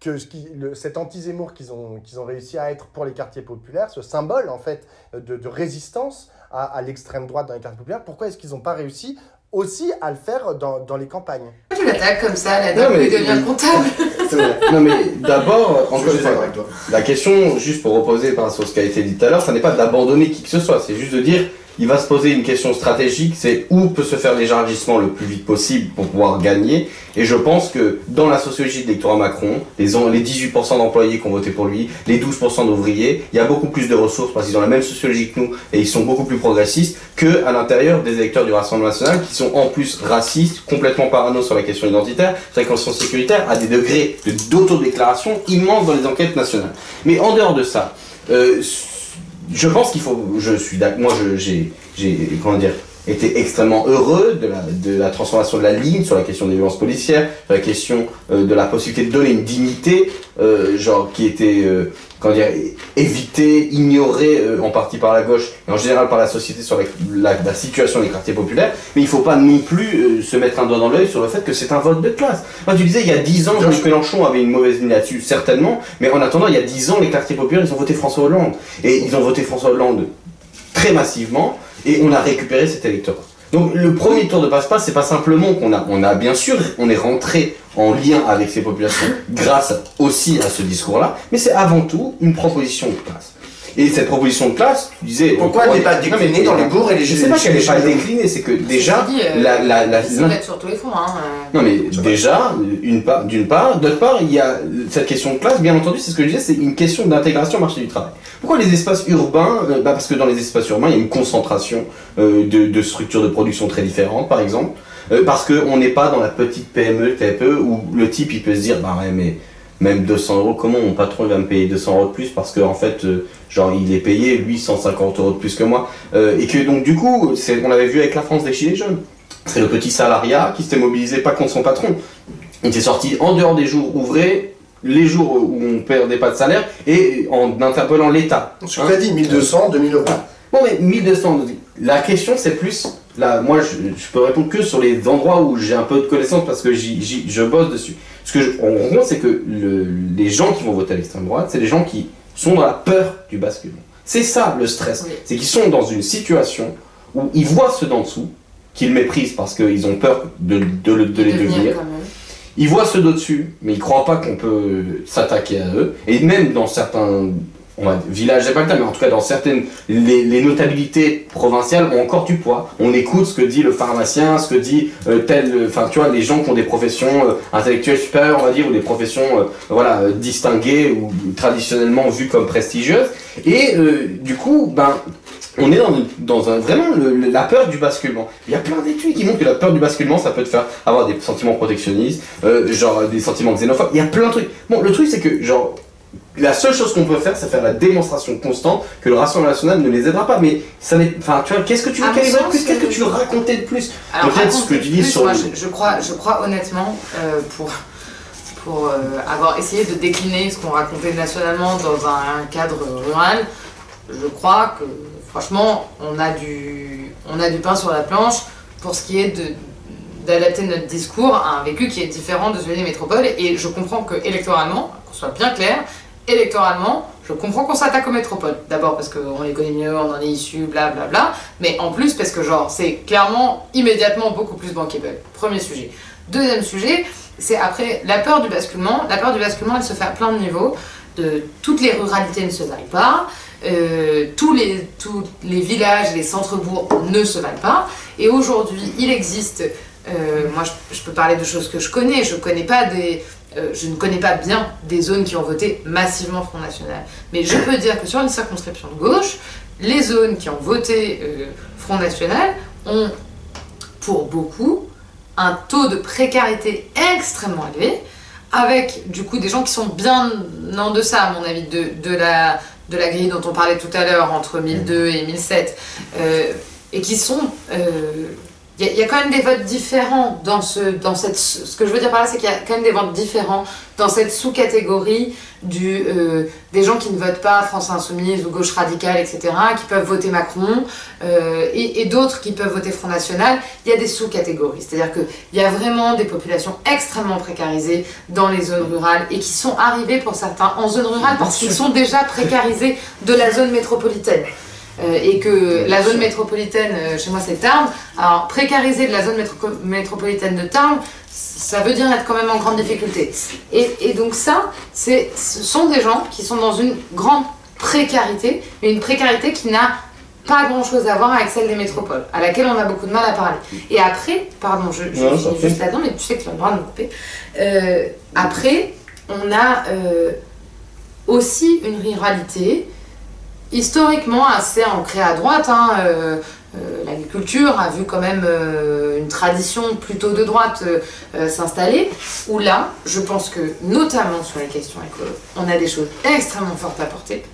[SPEAKER 3] que ce qui, cet anti-Zemmour qu'ils ont, ont réussi à être pour les quartiers populaires, ce symbole en fait de, de résistance à, à l'extrême droite dans les quartiers populaires, pourquoi est-ce qu'ils n'ont pas réussi aussi à le faire dans, dans les campagnes
[SPEAKER 4] Tu l'attaques comme ça, la dame
[SPEAKER 2] mais-
[SPEAKER 4] devient comptable.
[SPEAKER 1] Vrai.
[SPEAKER 2] Non mais d'abord, encore une fois, la question, juste pour reposer par rapport à ce qui a été dit tout à l'heure, ça n'est pas d'abandonner qui que ce soit, c'est juste de dire, il va se poser une question stratégique, c'est où peut se faire l'élargissement le plus vite possible pour pouvoir gagner. Et je pense que dans la sociologie de l'électorat Macron, les, en- les 18% d'employés qui ont voté pour lui, les 12% d'ouvriers, il y a beaucoup plus de ressources parce qu'ils ont la même sociologie que nous et ils sont beaucoup plus progressistes que à l'intérieur des électeurs du Rassemblement National qui sont en plus racistes, complètement parano sur la question identitaire, sur la question sécuritaire, à des degrés de- d'autodéclaration immenses dans les enquêtes nationales. Mais en dehors de ça, euh, je pense qu'il faut, je suis d'ac- moi j'ai, comment dire, été extrêmement heureux de la, de la transformation de la ligne sur la question des violences policières, sur la question euh, de la possibilité de donner une dignité, euh, genre qui était, euh, comment dire, évitée, ignorée euh, en partie par la gauche et en général par la société sur la, la- la situation des quartiers populaires. Mais il faut pas non plus euh, se mettre un doigt dans l'œil sur le fait que c'est un vote de classe. Moi, tu disais, il y a 10 ans, Jean-Luc Mélenchon avait une mauvaise ligne là-dessus, certainement, mais en attendant, il y a 10 ans, les quartiers populaires, ils ont voté François Hollande. Et ils ont voté François Hollande très massivement, et on a récupéré cet électorat. Donc le premier tour de passe-passe, c'est pas simplement qu'on a, on a bien sûr, on est rentré en lien avec ces populations grâce aussi à ce discours-là, mais c'est avant tout une proposition de classe. Et cette proposition de classe, tu disais...
[SPEAKER 1] Pourquoi elle n'est pas
[SPEAKER 2] Non, mais-
[SPEAKER 1] déclinée dans les bourgs et les
[SPEAKER 2] Je sais pas qu'elle
[SPEAKER 1] les
[SPEAKER 2] n'est pas déclinée, c'est que déjà,
[SPEAKER 4] dit, euh,
[SPEAKER 2] la, la, la,
[SPEAKER 4] sur tous les fronts. Hein. euh.
[SPEAKER 2] non mais déjà, d'une part, d'autre part, il y a cette question de classe, bien entendu, c'est ce que je disais, c'est une question d'intégration au marché du travail. Pourquoi les espaces urbains euh, bah Parce que dans les espaces urbains, il y a une concentration euh, de, de structures de production très différentes, par exemple. Euh, parce qu'on n'est pas dans la petite PME, TPE, où le type, il peut se dire, bah ouais, mais même 200 euros, comment mon patron va me payer 200 euros de plus parce qu'en en fait, euh, genre, il est payé, lui, 150 euros de plus que moi. Euh, et que donc, du coup, on l'avait vu avec la France des Gilets jaunes. C'est le petit salariat qui s'était mobilisé pas contre son patron. Il était sorti en dehors des jours ouvrés, les jours où on perdait pas de salaire, et en interpellant l'État.
[SPEAKER 1] Ce que dit, 1200, 2000 euros.
[SPEAKER 2] Bon, mais 1200, la question c'est plus. Là, moi, je, je peux répondre que sur les endroits où j'ai un peu de connaissances parce que je bosse dessus. Ce que je, gros, c'est que le- les gens qui vont voter à l'extrême droite, c'est les gens qui sont dans la peur du basculement. C'est ça le stress.
[SPEAKER 4] Oui.
[SPEAKER 2] C'est qu'ils sont dans une situation où ils voient ceux d'en dessous, qu'ils méprisent parce qu'ils ont peur de, de, le- de les
[SPEAKER 4] Devenir.
[SPEAKER 2] Ils voient ceux d'au-dessus, mais ils croient pas qu'on peut s'attaquer à eux. Et même dans certains on va dire, villages, j'ai pas le terme, mais en tout cas dans certaines, les, notabilités provinciales ont encore du poids. On écoute ce que dit le pharmacien, ce que dit euh, tel, euh, enfin tu vois, les gens qui ont des professions euh, intellectuelles supérieures, on va dire, ou des professions, euh, voilà, distinguées ou traditionnellement vues comme prestigieuses. Et du coup, ben, on est dans, un, vraiment la peur du basculement. Il y a plein d'études qui montrent que la peur du basculement, ça peut te faire avoir des sentiments protectionnistes, genre des sentiments xénophobes. Il y a plein de trucs. Bon, le truc c'est que genre la seule chose qu'on peut faire, c'est faire la démonstration constante que le Rassemblement national ne les aidera pas. Mais ça n'est, enfin, tu vois, qu'est-ce que tu veux
[SPEAKER 4] sens,
[SPEAKER 2] plus Qu'est-ce que
[SPEAKER 4] euh,
[SPEAKER 2] tu veux raconter de plus? Peut-être ce que tu dis sur
[SPEAKER 4] moi, je, je crois, je crois honnêtement, euh, pour, pour euh, avoir essayé de décliner ce qu'on racontait nationalement dans un, cadre rural, je crois que franchement, on a du, on a du pain sur la planche pour ce qui est de d'adapter notre discours à un vécu qui est différent de celui des métropoles et je comprends que électoralement, qu'on soit bien clair, électoralement, je comprends qu'on s'attaque aux métropoles. D'abord parce qu'on les connaît mieux, on en est issu, blablabla, mais en plus parce que genre c'est clairement immédiatement beaucoup plus bankable. Premier sujet. Deuxième sujet, c'est après la peur du basculement. La peur du basculement, elle se fait à plein de niveaux. De, toutes les ruralités ne se valent pas. euh, tous, les, tous les villages, les centres-bourgs ne se valent pas. Et aujourd'hui, il existe, euh, moi je, je peux parler de choses que je connais, je connais pas des, euh, je ne connais pas bien des zones qui ont voté massivement Front National. Mais je peux dire que sur une circonscription de gauche, les zones qui ont voté euh, Front National ont, pour beaucoup, un taux de précarité extrêmement élevé, avec du coup des gens qui sont bien en deçà, à mon avis, de, la, de la grille dont on parlait tout à l'heure, entre 1002 et 1007, euh, et qui sont. Il y, a quand même des votes différents dans, ce, dans cette. Ce que je veux dire par là, c'est qu'il y a quand même des votes différents dans cette sous-catégorie du, euh, des gens qui ne votent pas France Insoumise ou Gauche Radicale, etc., qui peuvent voter Macron, euh, et, et d'autres qui peuvent voter Front National. Il y a des sous-catégories. C'est-à-dire qu'il y a vraiment des populations extrêmement précarisées dans les zones rurales et qui sont arrivées pour certains en zone rurale parce qu'ils sont déjà précarisés de la zone métropolitaine. Euh, et que la zone métropolitaine, euh, chez moi c'est Tarbes, alors précariser de la zone métropolitaine de Tarbes, ça veut dire être quand même en grande difficulté. Et, donc ça, ce sont des gens qui sont dans une grande précarité, mais une précarité qui n'a pas grand chose à voir avec celle des métropoles, à laquelle on a beaucoup de mal à parler. Et après, pardon, je, je finis juste là-dedans, mais tu sais que tu as le droit de me couper. Euh, après, on a aussi une ruralité historiquement assez ancré à droite. Hein, euh, euh, l'agriculture a vu quand même euh, une tradition plutôt de droite s'installer, où là, je pense que, notamment sur les questions écolo, on a des choses extrêmement fortes à porter.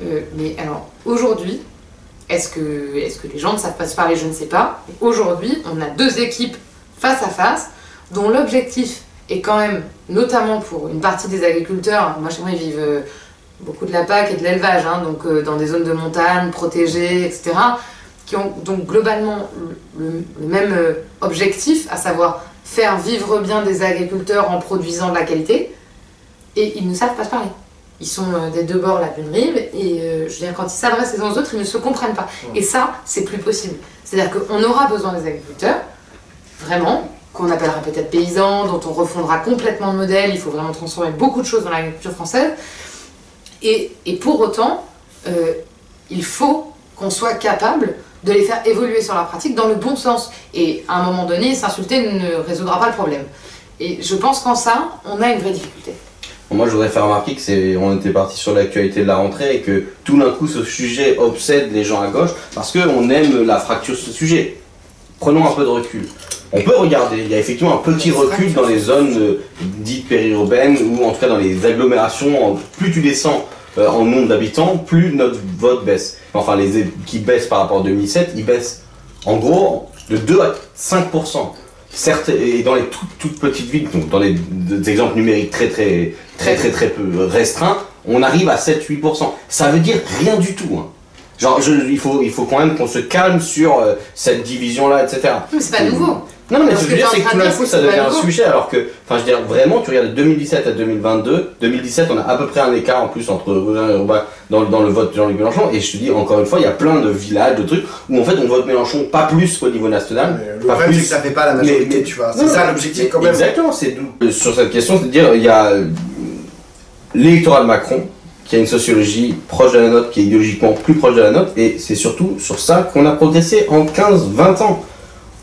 [SPEAKER 4] mais alors, aujourd'hui, est-ce que, les gens ne savent pas se parler Je ne sais pas. Aujourd'hui, on a deux équipes face à face, dont l'objectif est quand même, notamment pour une partie des agriculteurs, moi ils vivent beaucoup de la PAC et de l'élevage, hein, donc euh, dans des zones de montagne protégées, etc., qui ont donc globalement le, même euh, objectif, à savoir faire vivre bien des agriculteurs en produisant de la qualité, et ils ne savent pas se parler. Ils sont euh, des deux bords la d'une rive, et je veux dire, quand ils s'adressent les uns aux autres, ils ne se comprennent pas. Et ça, c'est plus possible. C'est-à-dire qu'on aura besoin des agriculteurs, vraiment, qu'on appellera peut-être paysans, dont on refondera complètement le modèle, il faut vraiment transformer beaucoup de choses dans l'agriculture française, et, pour autant, euh, il faut qu'on soit capable de les faire évoluer sur leur pratique dans le bon sens. Et à un moment donné, s'insulter ne résoudra pas le problème. Et je pense qu'en ça, on a une vraie difficulté.
[SPEAKER 2] Moi, je voudrais faire remarquer que on était parti sur l'actualité de la rentrée et que tout d'un coup, ce sujet obsède les gens à gauche parce qu'on aime la fracture de ce sujet. Prenons un peu de recul. On peut regarder, il y a effectivement un petit recul dans les zones euh, dites périurbaines ou en tout cas dans les agglomérations. Plus tu descends euh, en nombre d'habitants, plus notre vote baisse. Enfin, les qui baissent par rapport à 2007, ils baissent en gros de 2 à 5%. Certes, et dans les toutes, petites villes, donc dans les, exemples numériques très très très très très peu restreints, on arrive à 7-8%. Ça veut dire rien du tout. Hein. Genre, il, faut, il faut quand même qu'on se calme sur euh, cette division-là, etc.
[SPEAKER 4] Mais c'est pas nouveau.
[SPEAKER 2] Non, mais ce que je veux dire, c'est que tout d'un coup, ça devient un sujet, alors que, enfin, je veux dire, vraiment, tu regardes de 2017 à 2022, 2017, on a à peu près un écart en plus entre rural et urbain dans, dans le vote de Jean-Luc Mélenchon, et je te dis, encore une fois, il y a plein de villages, de trucs, où en fait, on vote Mélenchon pas plus qu'au niveau national.
[SPEAKER 1] Mais le problème, c'est que ça fait pas la majorité, tu vois. C'est ça l'objectif quand même.
[SPEAKER 2] Exactement, c'est euh, sur cette question, c'est de dire, il y a l'électorat de Macron, qui a une sociologie proche de la nôtre, qui est idéologiquement plus proche de la nôtre, et c'est surtout sur ça qu'on a progressé en 15-20 ans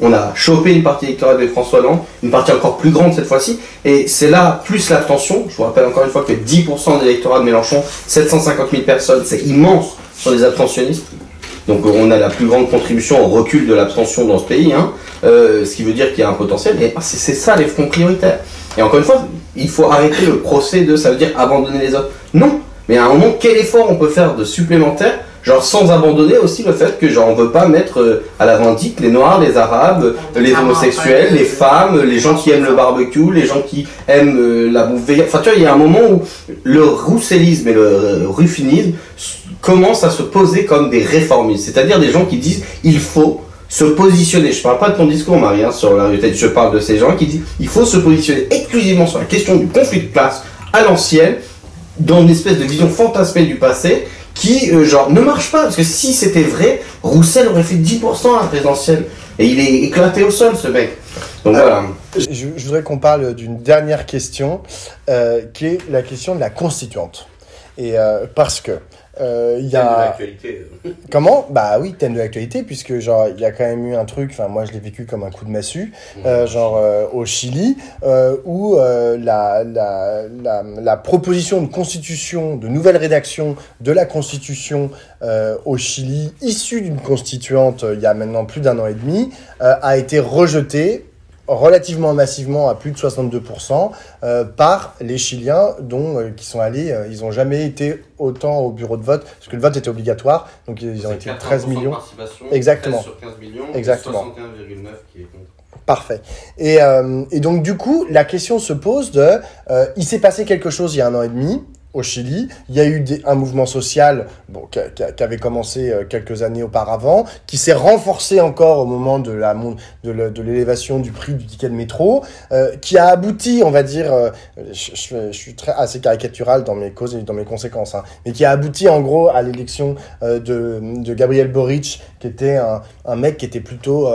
[SPEAKER 2] on a chopé une partie électorale de François Hollande, une partie encore plus grande cette fois-ci, et c'est là plus l'abstention. Je vous rappelle encore une fois que 10% de l'électorat de Mélenchon, 750 000 personnes, c'est immense sur les abstentionnistes. Donc on a la plus grande contribution au recul de l'abstention dans ce pays, hein. euh, ce qui veut dire qu'il y a un potentiel, et c'est ça les fronts prioritaires. Et encore une fois, il faut arrêter le procès de ça veut dire abandonner les autres. Non, mais à un moment, quel effort on peut faire de supplémentaire genre sans abandonner aussi le fait que genre on veut pas mettre euh, à l'avant-dique les noirs, les arabes, les homosexuels, les femmes, les gens qui aiment le barbecue, les gens qui aiment euh, la bouffe Enfin tu vois, il y a un moment où le roussellisme et le euh, ruffinisme commencent à se poser comme des réformistes, c'est-à-dire des gens qui disent il faut se positionner. Je parle pas de ton discours, Marie, hein, sur la. Je parle de ces gens qui disent il faut se positionner exclusivement sur la question du conflit de classe à l'ancienne, dans une espèce de vision fantasmée du passé, qui, euh, genre, ne marche pas. Parce que si c'était vrai, Roussel aurait fait 10% à la présidentielle. Et il est éclaté au sol, ce mec. Donc voilà.
[SPEAKER 3] Je, voudrais qu'on parle d'une dernière question, euh, qui est la question de la constituante. Et euh, parce que
[SPEAKER 2] euh, il y a. de l'actualité. [laughs]
[SPEAKER 3] Comment? Bah oui, thème de l'actualité, puisque genre il y a quand même eu un truc. Enfin, moi je l'ai vécu comme un coup de massue, euh, genre euh, au Chili, où la, la, la, la, proposition de constitution, de nouvelle rédaction de la constitution au Chili, issue d'une constituante il y a maintenant plus d'un an et demi, a été rejetée relativement massivement à plus de 62% euh, par les Chiliens dont euh, qui sont allés, euh, ils n'ont jamais été autant au bureau de vote parce que le vote était obligatoire, donc ils ont été 13 millions. Exactement.
[SPEAKER 2] 13 sur 15 millions,
[SPEAKER 3] Exactement.
[SPEAKER 2] 75,9 qui est contre.
[SPEAKER 3] Parfait. Et, et donc du coup, la question se pose de, il s'est passé quelque chose il y a un an et demi au Chili. Il y a eu des- un mouvement social bon, qui, qui avait commencé euh, quelques années auparavant, qui s'est renforcé encore au moment de la de l'élévation du prix du ticket de métro, euh, qui a abouti, on va dire, euh, je, suis très assez caricatural dans mes causes et dans mes conséquences, hein, mais qui a abouti en gros à l'élection de, Gabriel Boric, qui était un, mec qui était plutôt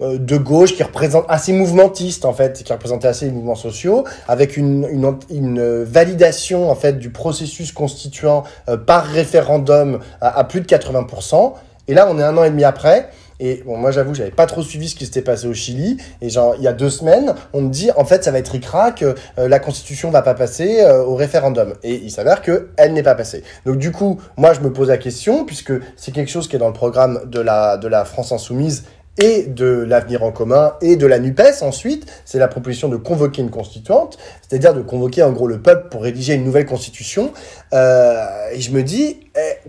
[SPEAKER 3] de gauche, qui représente assez mouvementiste en fait, qui représentait assez les mouvements sociaux, avec une, une, une validation en fait du processus constituant euh, par référendum à, plus de 80%. Et là, on est un an et demi après. Et bon, moi, j'avoue, j'avais pas trop suivi ce qui s'était passé au Chili. Et genre, il y a deux semaines, on me dit, en fait, ça va être ricrac, euh, la constitution va pas passer euh, au référendum. Et il s'avère que elle n'est pas passée. Donc, du coup, moi, je me pose la question, puisque c'est quelque chose qui est dans le programme de la France Insoumise et de l'avenir en commun et de la NUPES ensuite, c'est la proposition de convoquer une constituante, c'est-à-dire de convoquer en gros le peuple pour rédiger une nouvelle constitution. Euh, et je me dis,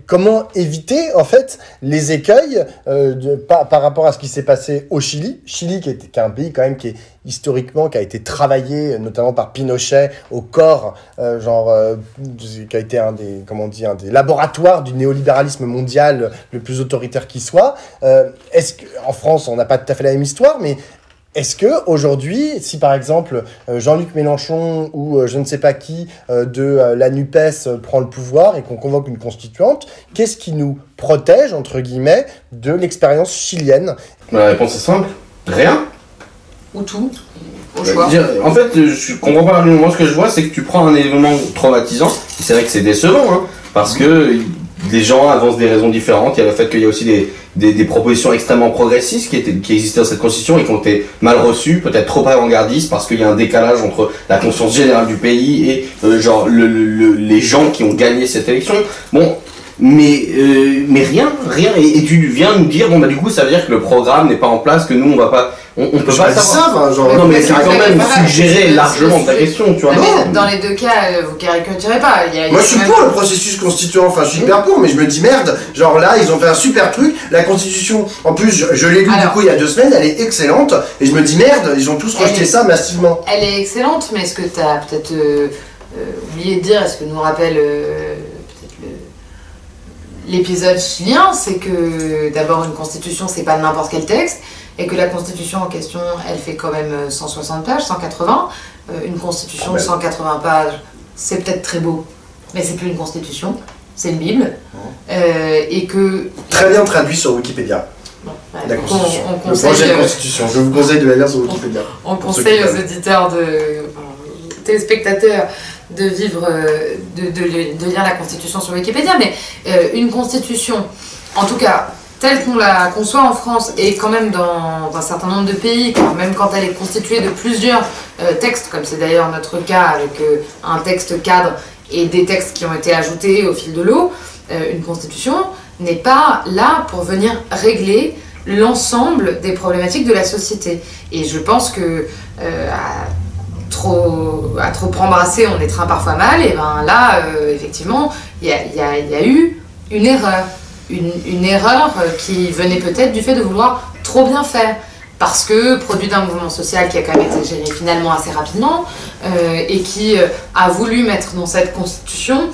[SPEAKER 3] comment éviter en fait les écueils euh, par, rapport à ce qui s'est passé au Chili? Chili qui est, un pays quand même qui est historiquement qui a été travaillé notamment par Pinochet au corps, euh, genre euh, qui a été un des comment on dit un des laboratoires du néolibéralisme mondial le plus autoritaire qui soit. Est-ce que en France on n'a pas tout à fait la même histoire, mais est-ce que aujourd'hui, si par exemple euh, Jean-Luc Mélenchon ou euh, je ne sais pas qui euh, de la Nupes prend le pouvoir et qu'on convoque une constituante, qu'est-ce qui nous protège entre guillemets de l'expérience chilienne?
[SPEAKER 2] La réponse est simple. Rien.
[SPEAKER 4] Ou tout, au
[SPEAKER 2] Bah,
[SPEAKER 4] choix.
[SPEAKER 2] dire- En fait, je comprends pas l'argument. Moi, ce que je vois, c'est que tu prends un événement traumatisant. et C'est vrai que c'est décevant, hein, parce que les gens avancent des raisons différentes. Il y a le fait qu'il y a aussi des, des, des propositions extrêmement progressistes qui, étaient, existaient dans cette constitution et qui ont été mal reçues, peut-être trop avant-gardistes, parce qu'il y a un décalage entre la conscience générale du pays et euh, genre le, le- le- les gens qui ont gagné cette élection. Bon. Mais, euh, rien, rien. Et tu viens nous dire, bon bah du coup ça veut dire que le programme n'est pas en place, que nous on va pas, on, on peut pas savoir.
[SPEAKER 1] ça, genre.
[SPEAKER 2] Non mais c'est quand même
[SPEAKER 4] c'est-
[SPEAKER 2] largement ta question, tu vois.
[SPEAKER 4] Non, dans les deux cas, euh, vous caricaturez pas. Il y a, il y a
[SPEAKER 1] Moi je suis pour
[SPEAKER 4] même-
[SPEAKER 1] le processus constituant, enfin je suis hyper pour, mais je me dis merde, genre là ils ont fait un super truc, la constitution, en plus je, je l'ai lu du coup il y a deux semaines, elle est excellente, et je me dis merde, ils ont tous rejeté
[SPEAKER 4] est-
[SPEAKER 1] ça massivement.
[SPEAKER 4] Elle est excellente, mais ce que tu as peut-être euh, euh, oublié de dire, et ce que nous rappelle euh, l'épisode chilien, c'est que d'abord une constitution, c'est pas n'importe quel texte, et que la constitution en question, elle fait quand même euh, 160 pages, 180. Euh, une constitution de
[SPEAKER 1] Ah ben.
[SPEAKER 4] 180 pages, c'est peut-être très beau, mais c'est plus une constitution, c'est une Bible. Euh, et que.
[SPEAKER 1] Très bien traduit sur Wikipédia,
[SPEAKER 4] ouais,
[SPEAKER 1] la constitution.
[SPEAKER 4] on, on
[SPEAKER 1] le
[SPEAKER 4] conseille,
[SPEAKER 1] projet de
[SPEAKER 4] euh,
[SPEAKER 1] constitution, je vous conseille de la lire sur Wikipédia.
[SPEAKER 4] On conseille aux auditeurs de téléspectateurs de vivre, euh, de, de- de lire la Constitution sur Wikipédia, mais euh, une Constitution, en tout cas telle qu'on la conçoit en France et quand même dans un certain nombre de pays, car même quand elle est constituée de plusieurs euh, textes, comme c'est d'ailleurs notre cas avec euh, un texte cadre et des textes qui ont été ajoutés au fil de l'eau, euh, une Constitution n'est pas là pour venir régler l'ensemble des problématiques de la société. Et je pense que à trop, à trop embrasser, on étreint parfois mal. Et ben là, effectivement, il y a eu une erreur. Une, erreur qui venait peut-être du fait de vouloir trop bien faire. Parce que produit d'un mouvement social qui a quand même été géré finalement assez rapidement euh, et qui euh, a voulu mettre dans cette constitution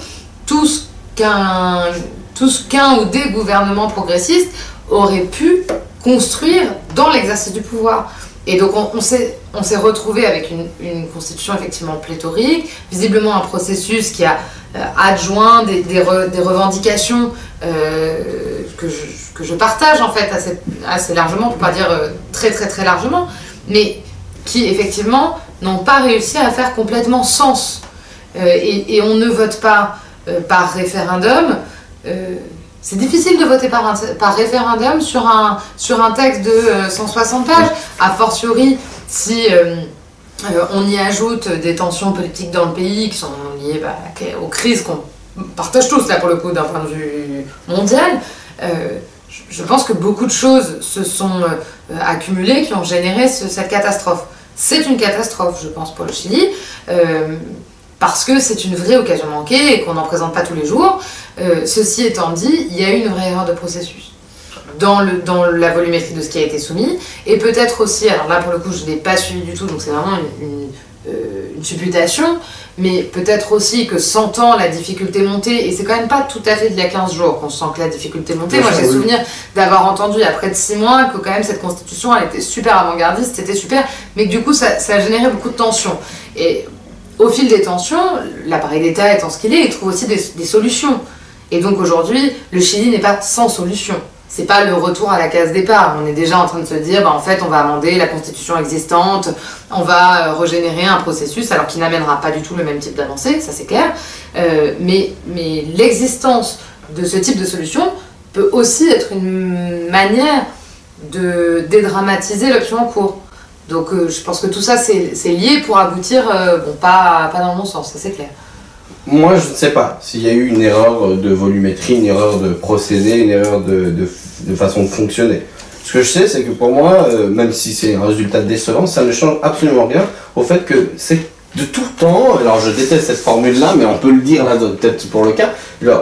[SPEAKER 4] tout ce qu'un tout ce qu'un ou des gouvernements progressistes auraient pu construire dans l'exercice du pouvoir. Et donc on, s'est retrouvé avec une, constitution effectivement pléthorique, visiblement un processus qui a euh, adjoint des, des, re- des revendications euh, que, je, que je partage en fait assez, largement, pour pas dire euh, très très très largement, mais qui effectivement n'ont pas réussi à faire complètement sens. Et, on ne vote pas par référendum. Euh, c'est difficile de voter par, référendum sur un, texte de euh, 160 pages, a fortiori si euh, euh, on y ajoute des tensions politiques dans le pays qui sont liées bah, aux crises qu'on partage tous là pour le coup d'un point de vue mondial. euh, je- pense que beaucoup de choses se sont euh, accumulées qui ont généré ce- cette catastrophe. c'est une catastrophe, je pense, pour le Chili, euh, parce que c'est une vraie occasion manquée et qu'on n'en présente pas tous les jours. Euh, ceci étant dit, il y a eu une vraie erreur de processus dans, le, dans la volumétrie de ce qui a été soumis, et peut-être aussi, alors là pour le coup je ne l'ai pas suivi du tout, donc c'est vraiment une, une, euh, une supputation, mais peut-être aussi que sentant la difficulté monter, et c'est quand même pas tout à fait d'il y a 15 jours qu'on sent que la difficulté montait.
[SPEAKER 1] Bien
[SPEAKER 4] Moi j'ai
[SPEAKER 1] oui.
[SPEAKER 4] souvenir d'avoir entendu il y a près de 6 mois que quand même cette constitution elle était super avant-gardiste, c'était super, mais que du coup ça, ça a généré beaucoup de tensions. Et au fil des tensions, l'appareil d'État étant ce qu'il est, il trouve aussi des, solutions. Et donc aujourd'hui, le Chili n'est pas sans solution. C'est pas le retour à la case départ. On est déjà en train de se dire, bah, en fait, on va amender la constitution existante, on va euh, régénérer un processus, alors qui n'amènera pas du tout le même type d'avancée, ça c'est clair. Euh, mais mais l'existence de ce type de solution peut aussi être une manière de dédramatiser l'option en cours. Donc euh, je pense que tout ça c'est lié pour aboutir, euh, bon pas, dans le bon sens, ça c'est clair.
[SPEAKER 2] Moi, je ne sais pas s'il y a eu une erreur de volumétrie, une erreur de procédé, une erreur de, façon de fonctionner. Ce que je sais, c'est que pour moi, euh, même si c'est un résultat décevant, ça ne change absolument rien au fait que c'est de tout temps, alors je déteste cette formule-là, mais on peut le dire là, peut-être pour le cas,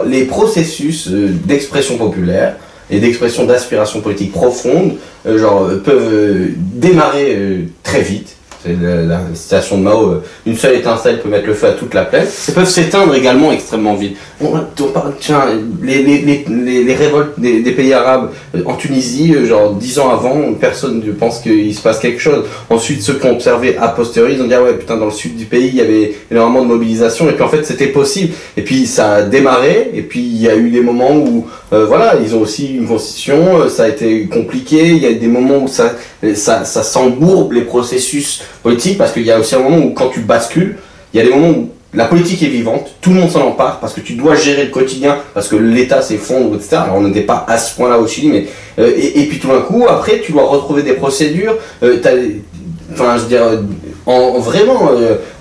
[SPEAKER 2] les processus d'expression populaire et d'expression d'aspiration politique profonde, euh, genre, euh, peuvent euh, démarrer très vite. C'est la, la citation de Mao, euh, une seule étincelle peut mettre le feu à toute la plaine. Ils peuvent s'éteindre également extrêmement vite. On, on parle, tiens, les, les, les, les, révoltes des, des pays arabes euh, en Tunisie, euh, genre dix ans avant, personne ne pense qu'il se passe quelque chose. Ensuite, ceux qui ont observé a posteriori, ils ont dit ah ouais putain dans le sud du pays il y avait énormément de mobilisation et puis en fait c'était possible. Et puis ça a démarré et puis il y a eu des moments où euh, voilà ils ont aussi une constitution, ça a été compliqué. Il y a des moments où ça ça, ça s'embourbe les processus politiques parce qu'il y a aussi un moment où quand tu bascules, il y a des moments où la politique est vivante, tout le monde s'en empare parce que tu dois gérer le quotidien, parce que l'État s'effondre, etc. Alors on n'était pas à ce point-là au Chili, mais euh, et, et puis tout d'un coup, après, tu dois retrouver des procédures. euh, Enfin, je veux dire, euh, en, en vraiment,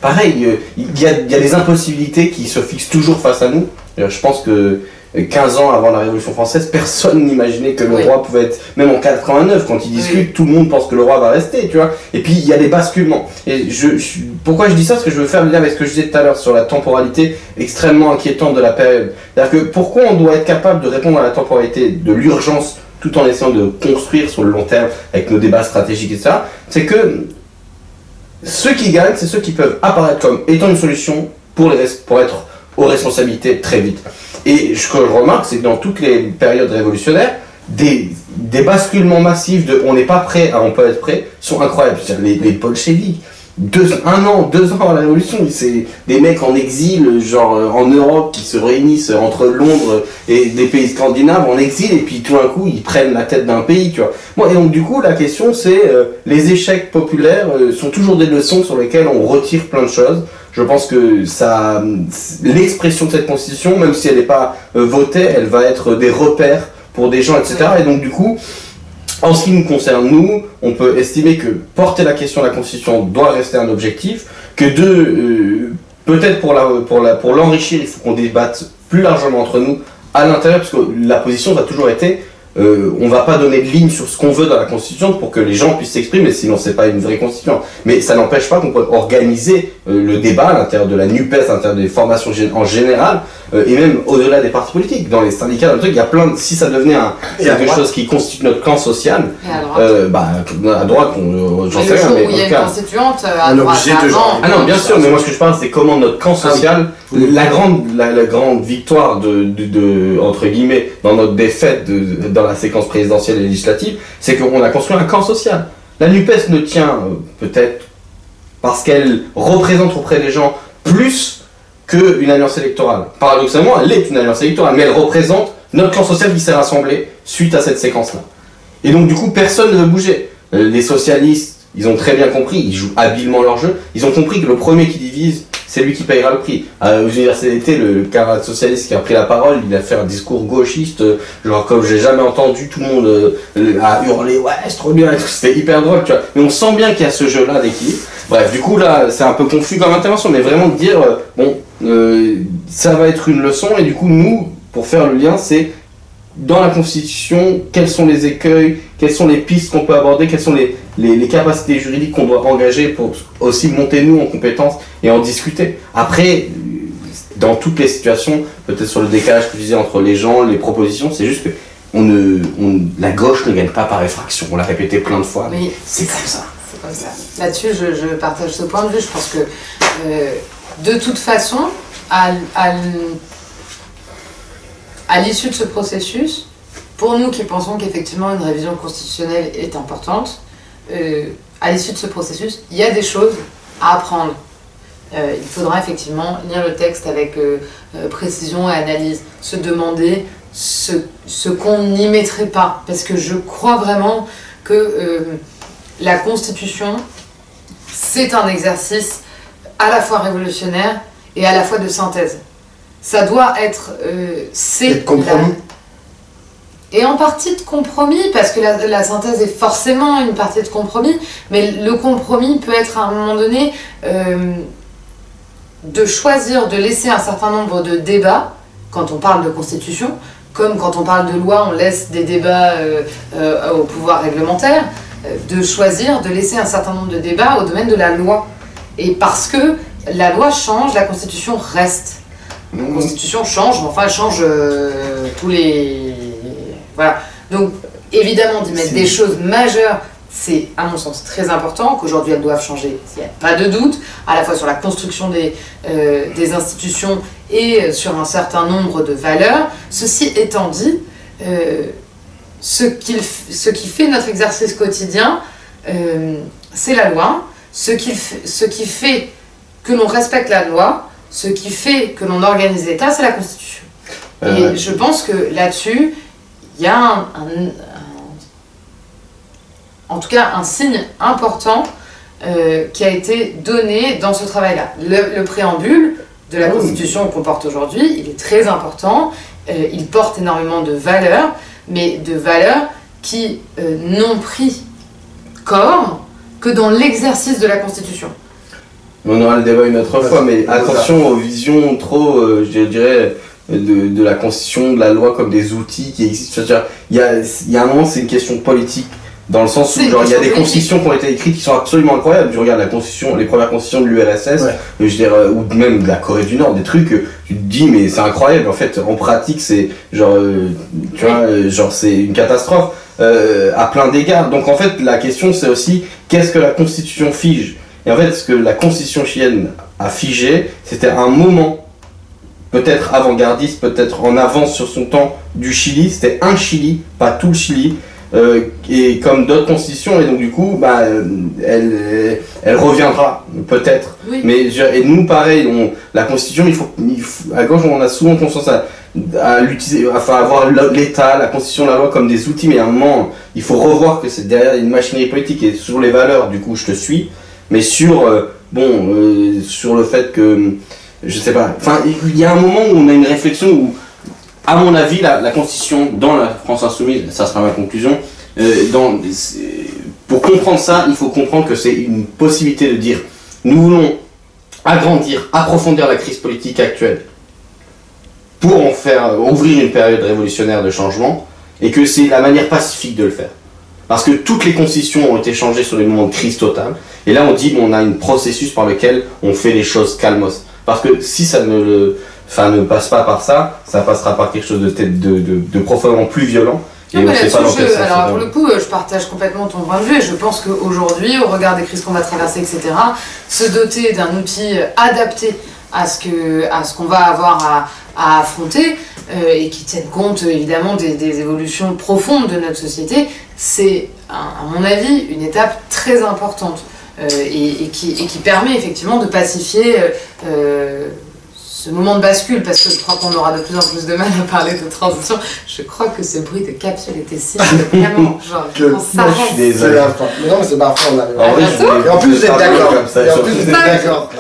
[SPEAKER 2] pareil, il y, a, y a des impossibilités qui se fixent toujours face à nous. Je pense que 15 ans avant la Révolution française, personne n'imaginait que le
[SPEAKER 4] Oui.
[SPEAKER 2] roi pouvait être, même en 89, quand ils discutent, tout le monde pense que le roi va rester, tu vois. Et puis il y a des basculements. Et je, je- pourquoi je dis ça? Parce que je veux faire le lien avec ce que je disais tout à l'heure sur la temporalité extrêmement inquiétante de la période. C'est-à-dire que pourquoi on doit être capable de répondre à la temporalité de l'urgence tout en essayant de construire sur le long terme avec nos débats stratégiques, etc. C'est que ceux qui gagnent, c'est ceux qui peuvent apparaître comme étant une solution pour, les, pour être aux responsabilités très vite. Et ce que je remarque, c'est que dans toutes les périodes révolutionnaires, des, basculements massifs de on n'est pas prêt à on peut être prêt sont incroyables. Les, les bolcheviks, deux, un an, deux ans avant la révolution, c'est des mecs en exil, genre euh, en Europe, qui se réunissent entre Londres et des pays scandinaves en exil, et puis tout d'un coup ils prennent la tête d'un pays, tu vois. Bon, et donc du coup la question c'est euh, les échecs populaires euh, sont toujours des leçons sur lesquelles on retire plein de choses. Je pense que l'expression de cette constitution, même si elle n'est pas euh, votée, elle va être des repères pour des gens, etc. Et donc du coup, en ce qui nous concerne, nous, on peut estimer que porter la question de la Constitution doit rester un objectif, que deux, euh, peut-être pour l'enrichir, il faut qu'on débatte plus largement entre nous à l'intérieur, parce que la position ça a toujours été, euh, on va pas donner de ligne sur ce qu'on veut dans la Constitution pour que les gens puissent s'exprimer, sinon c'est pas une vraie Constitution. Mais ça n'empêche pas qu'on peut organiser euh, le débat à l'intérieur de la NUPES, à l'intérieur des formations en général, euh, et même au-delà des partis politiques, dans les syndicats, dans le truc, il y a plein de, si ça devenait un, quelque chose qui constitue notre camp social,
[SPEAKER 4] à droite.
[SPEAKER 2] euh, bah, à droite, on, j'en
[SPEAKER 4] Mais
[SPEAKER 2] sais rien, mais
[SPEAKER 4] où il y a une constituante, à droite,
[SPEAKER 1] de genre-
[SPEAKER 2] Ah non, bien sûr, mais moi ce que je parle, c'est comment notre camp social,
[SPEAKER 1] Oui.
[SPEAKER 2] la grande, la, la grande victoire de, de, de- entre guillemets, dans notre défaite de, dans la séquence présidentielle et législative, c'est qu'on a construit un camp social. La NUPES ne tient euh, peut-être parce qu'elle représente auprès des gens plus qu'une alliance électorale. Paradoxalement, elle est une alliance électorale, mais elle représente notre camp social qui s'est rassemblé suite à cette séquence-là. Et donc du coup, personne ne veut bouger. Euh, Les socialistes, ils ont très bien compris, ils jouent habilement leur jeu, ils ont compris que le premier qui divise, c'est lui qui payera le prix. Aux universités le, le camarade socialiste qui a pris la parole, il a fait un discours gauchiste, genre comme j'ai jamais entendu, tout le monde euh, euh, a hurlé, ouais, c'est trop bien, c'était hyper drôle, tu vois. Mais on sent bien qu'il y a ce jeu-là d'équilibre. Bref, du coup, là, c'est un peu confus comme intervention, mais vraiment de dire, euh, bon, euh, ça va être une leçon, et du coup, nous, pour faire le lien, c'est dans la Constitution, quels sont les écueils, quelles sont les pistes qu'on peut aborder, quelles sont les, les, les capacités juridiques qu'on doit engager pour aussi monter nous en compétences et en discuter. Après, dans toutes les situations, peut-être sur le décalage que je disais entre les gens, les propositions, c'est juste que on ne, on- la gauche ne gagne pas par effraction. On l'a répété plein de fois, mais c'est comme ça.
[SPEAKER 4] C'est comme ça. Là-dessus, je, je partage ce point de vue. Je pense que euh, de toute façon, à, à à l'issue de ce processus, pour nous qui pensons qu'effectivement une révision constitutionnelle est importante, euh, à l'issue de ce processus, il y a des choses à apprendre. Euh, il faudra effectivement lire le texte avec euh, précision et analyse, se demander ce, qu'on n'y mettrait pas. Parce que je crois vraiment que la Constitution, c'est un exercice à la fois révolutionnaire et à la fois de synthèse. Ça doit être... euh, c'est
[SPEAKER 1] compromis.
[SPEAKER 4] la- Et en partie de compromis, parce que la, la synthèse est forcément une partie de compromis, mais le compromis peut être à un moment donné euh, de choisir de laisser un certain nombre de débats, quand on parle de constitution, comme quand on parle de loi, on laisse des débats euh, euh, au pouvoir réglementaire, de choisir de laisser un certain nombre de débats au domaine de la loi. Et parce que la loi change, la constitution reste. La constitution change, mais enfin elle change euh, tous les. Voilà. Donc évidemment d'y mettre des choses majeures, c'est à mon sens très important, qu'aujourd'hui elles doivent changer, il n'y a pas de doute, à la fois sur la construction des, euh, des institutions et euh, sur un certain nombre de valeurs. Ceci étant dit, euh, ce, qu'il f- ce qui fait notre exercice quotidien, c'est la loi. Ce qui, ce qui fait que l'on respecte la loi, ce qui fait que l'on organise l'État, c'est la Constitution.
[SPEAKER 2] Euh,
[SPEAKER 4] Et je pense que là-dessus, il y a un, un- un- en tout cas un signe important euh, qui a été donné dans ce travail-là. Le, le préambule de la. Constitution qu'on porte aujourd'hui, il est très important, euh, il porte énormément de valeurs, mais de valeurs qui euh, n'ont pris corps que dans l'exercice de la Constitution.
[SPEAKER 2] On aura le débat une autre
[SPEAKER 1] Ouais,
[SPEAKER 2] fois, mais attention aux visions trop, euh, je dirais, de, de la constitution, de la loi comme des outils qui existent. Il y a, il y a un moment, c'est une question politique, dans le sens où genre, il y a des constitutions qui ont été écrites qui sont absolument incroyables. Tu regardes la constitution, les premières constitutions de l'URSS,
[SPEAKER 1] Ouais.
[SPEAKER 2] euh, euh, ou même de la Corée du Nord, des trucs, que tu te dis, mais c'est incroyable. En fait, en pratique, c'est genre, euh, tu vois, euh, genre, c'est une catastrophe euh, à plein d'égards. Donc en fait, la question, c'est aussi, qu'est-ce que la constitution fige? Et en fait, ce que la constitution chilienne a figé, c'était un moment, peut-être avant-gardiste, peut-être en avance sur son temps du Chili. C'était un Chili, pas tout le Chili. euh, et comme d'autres constitutions, et donc du coup, bah, elle, elle reviendra, peut-être.
[SPEAKER 4] Oui.
[SPEAKER 2] Mais et nous, pareil, on, la constitution, il faut, il faut- à gauche, on a souvent conscience à, à l'utiliser, enfin, avoir l'État, la constitution, la loi comme des outils, mais à un moment, il faut revoir que c'est derrière une machinerie politique et sur les valeurs, du coup, je te suis, mais sur, euh, bon, euh, sur le fait que, je sais pas, enfin, il y a un moment où on a une réflexion où, à mon avis, la, constitution dans la France insoumise, ça sera ma conclusion, euh, pour comprendre ça, il faut comprendre que c'est une possibilité de dire, nous voulons agrandir, approfondir la crise politique actuelle pour en faire ouvrir une période révolutionnaire de changement et que c'est la manière pacifique de le faire. Parce que toutes les constitutions ont été changées sur des moments de crise totale et là on dit qu'on a un processus par lequel on fait les choses calmos. Parce que si ça ne, le- ne passe pas par ça, ça passera par quelque chose de, tête- de, de, de profondément plus violent.
[SPEAKER 4] Non,
[SPEAKER 2] Et
[SPEAKER 4] mais
[SPEAKER 2] sait pas
[SPEAKER 4] je-
[SPEAKER 2] sens
[SPEAKER 4] alors pour le coup, je partage complètement ton point de vue et je pense qu'aujourd'hui, au regard des crises qu'on va traverser, etc., se doter d'un outil adapté à ce qu'on va avoir à, à affronter et qui tienne compte euh, évidemment des, des évolutions profondes de notre société, c'est à, mon avis une étape très importante euh, et, et qui, et qui permet effectivement de pacifier euh, euh, ce moment de bascule, parce que je crois qu'on aura de plus en plus de mal à parler de transition. Je crois que ce bruit de capsule était si [laughs] vraiment, genre,
[SPEAKER 1] Que-
[SPEAKER 4] on s'arrête.
[SPEAKER 2] je suis désolé.
[SPEAKER 1] Non, mais c'est parfait, on arrive.
[SPEAKER 2] En
[SPEAKER 1] Et en plus, vous êtes d'accord. en plus, vous êtes d'accord.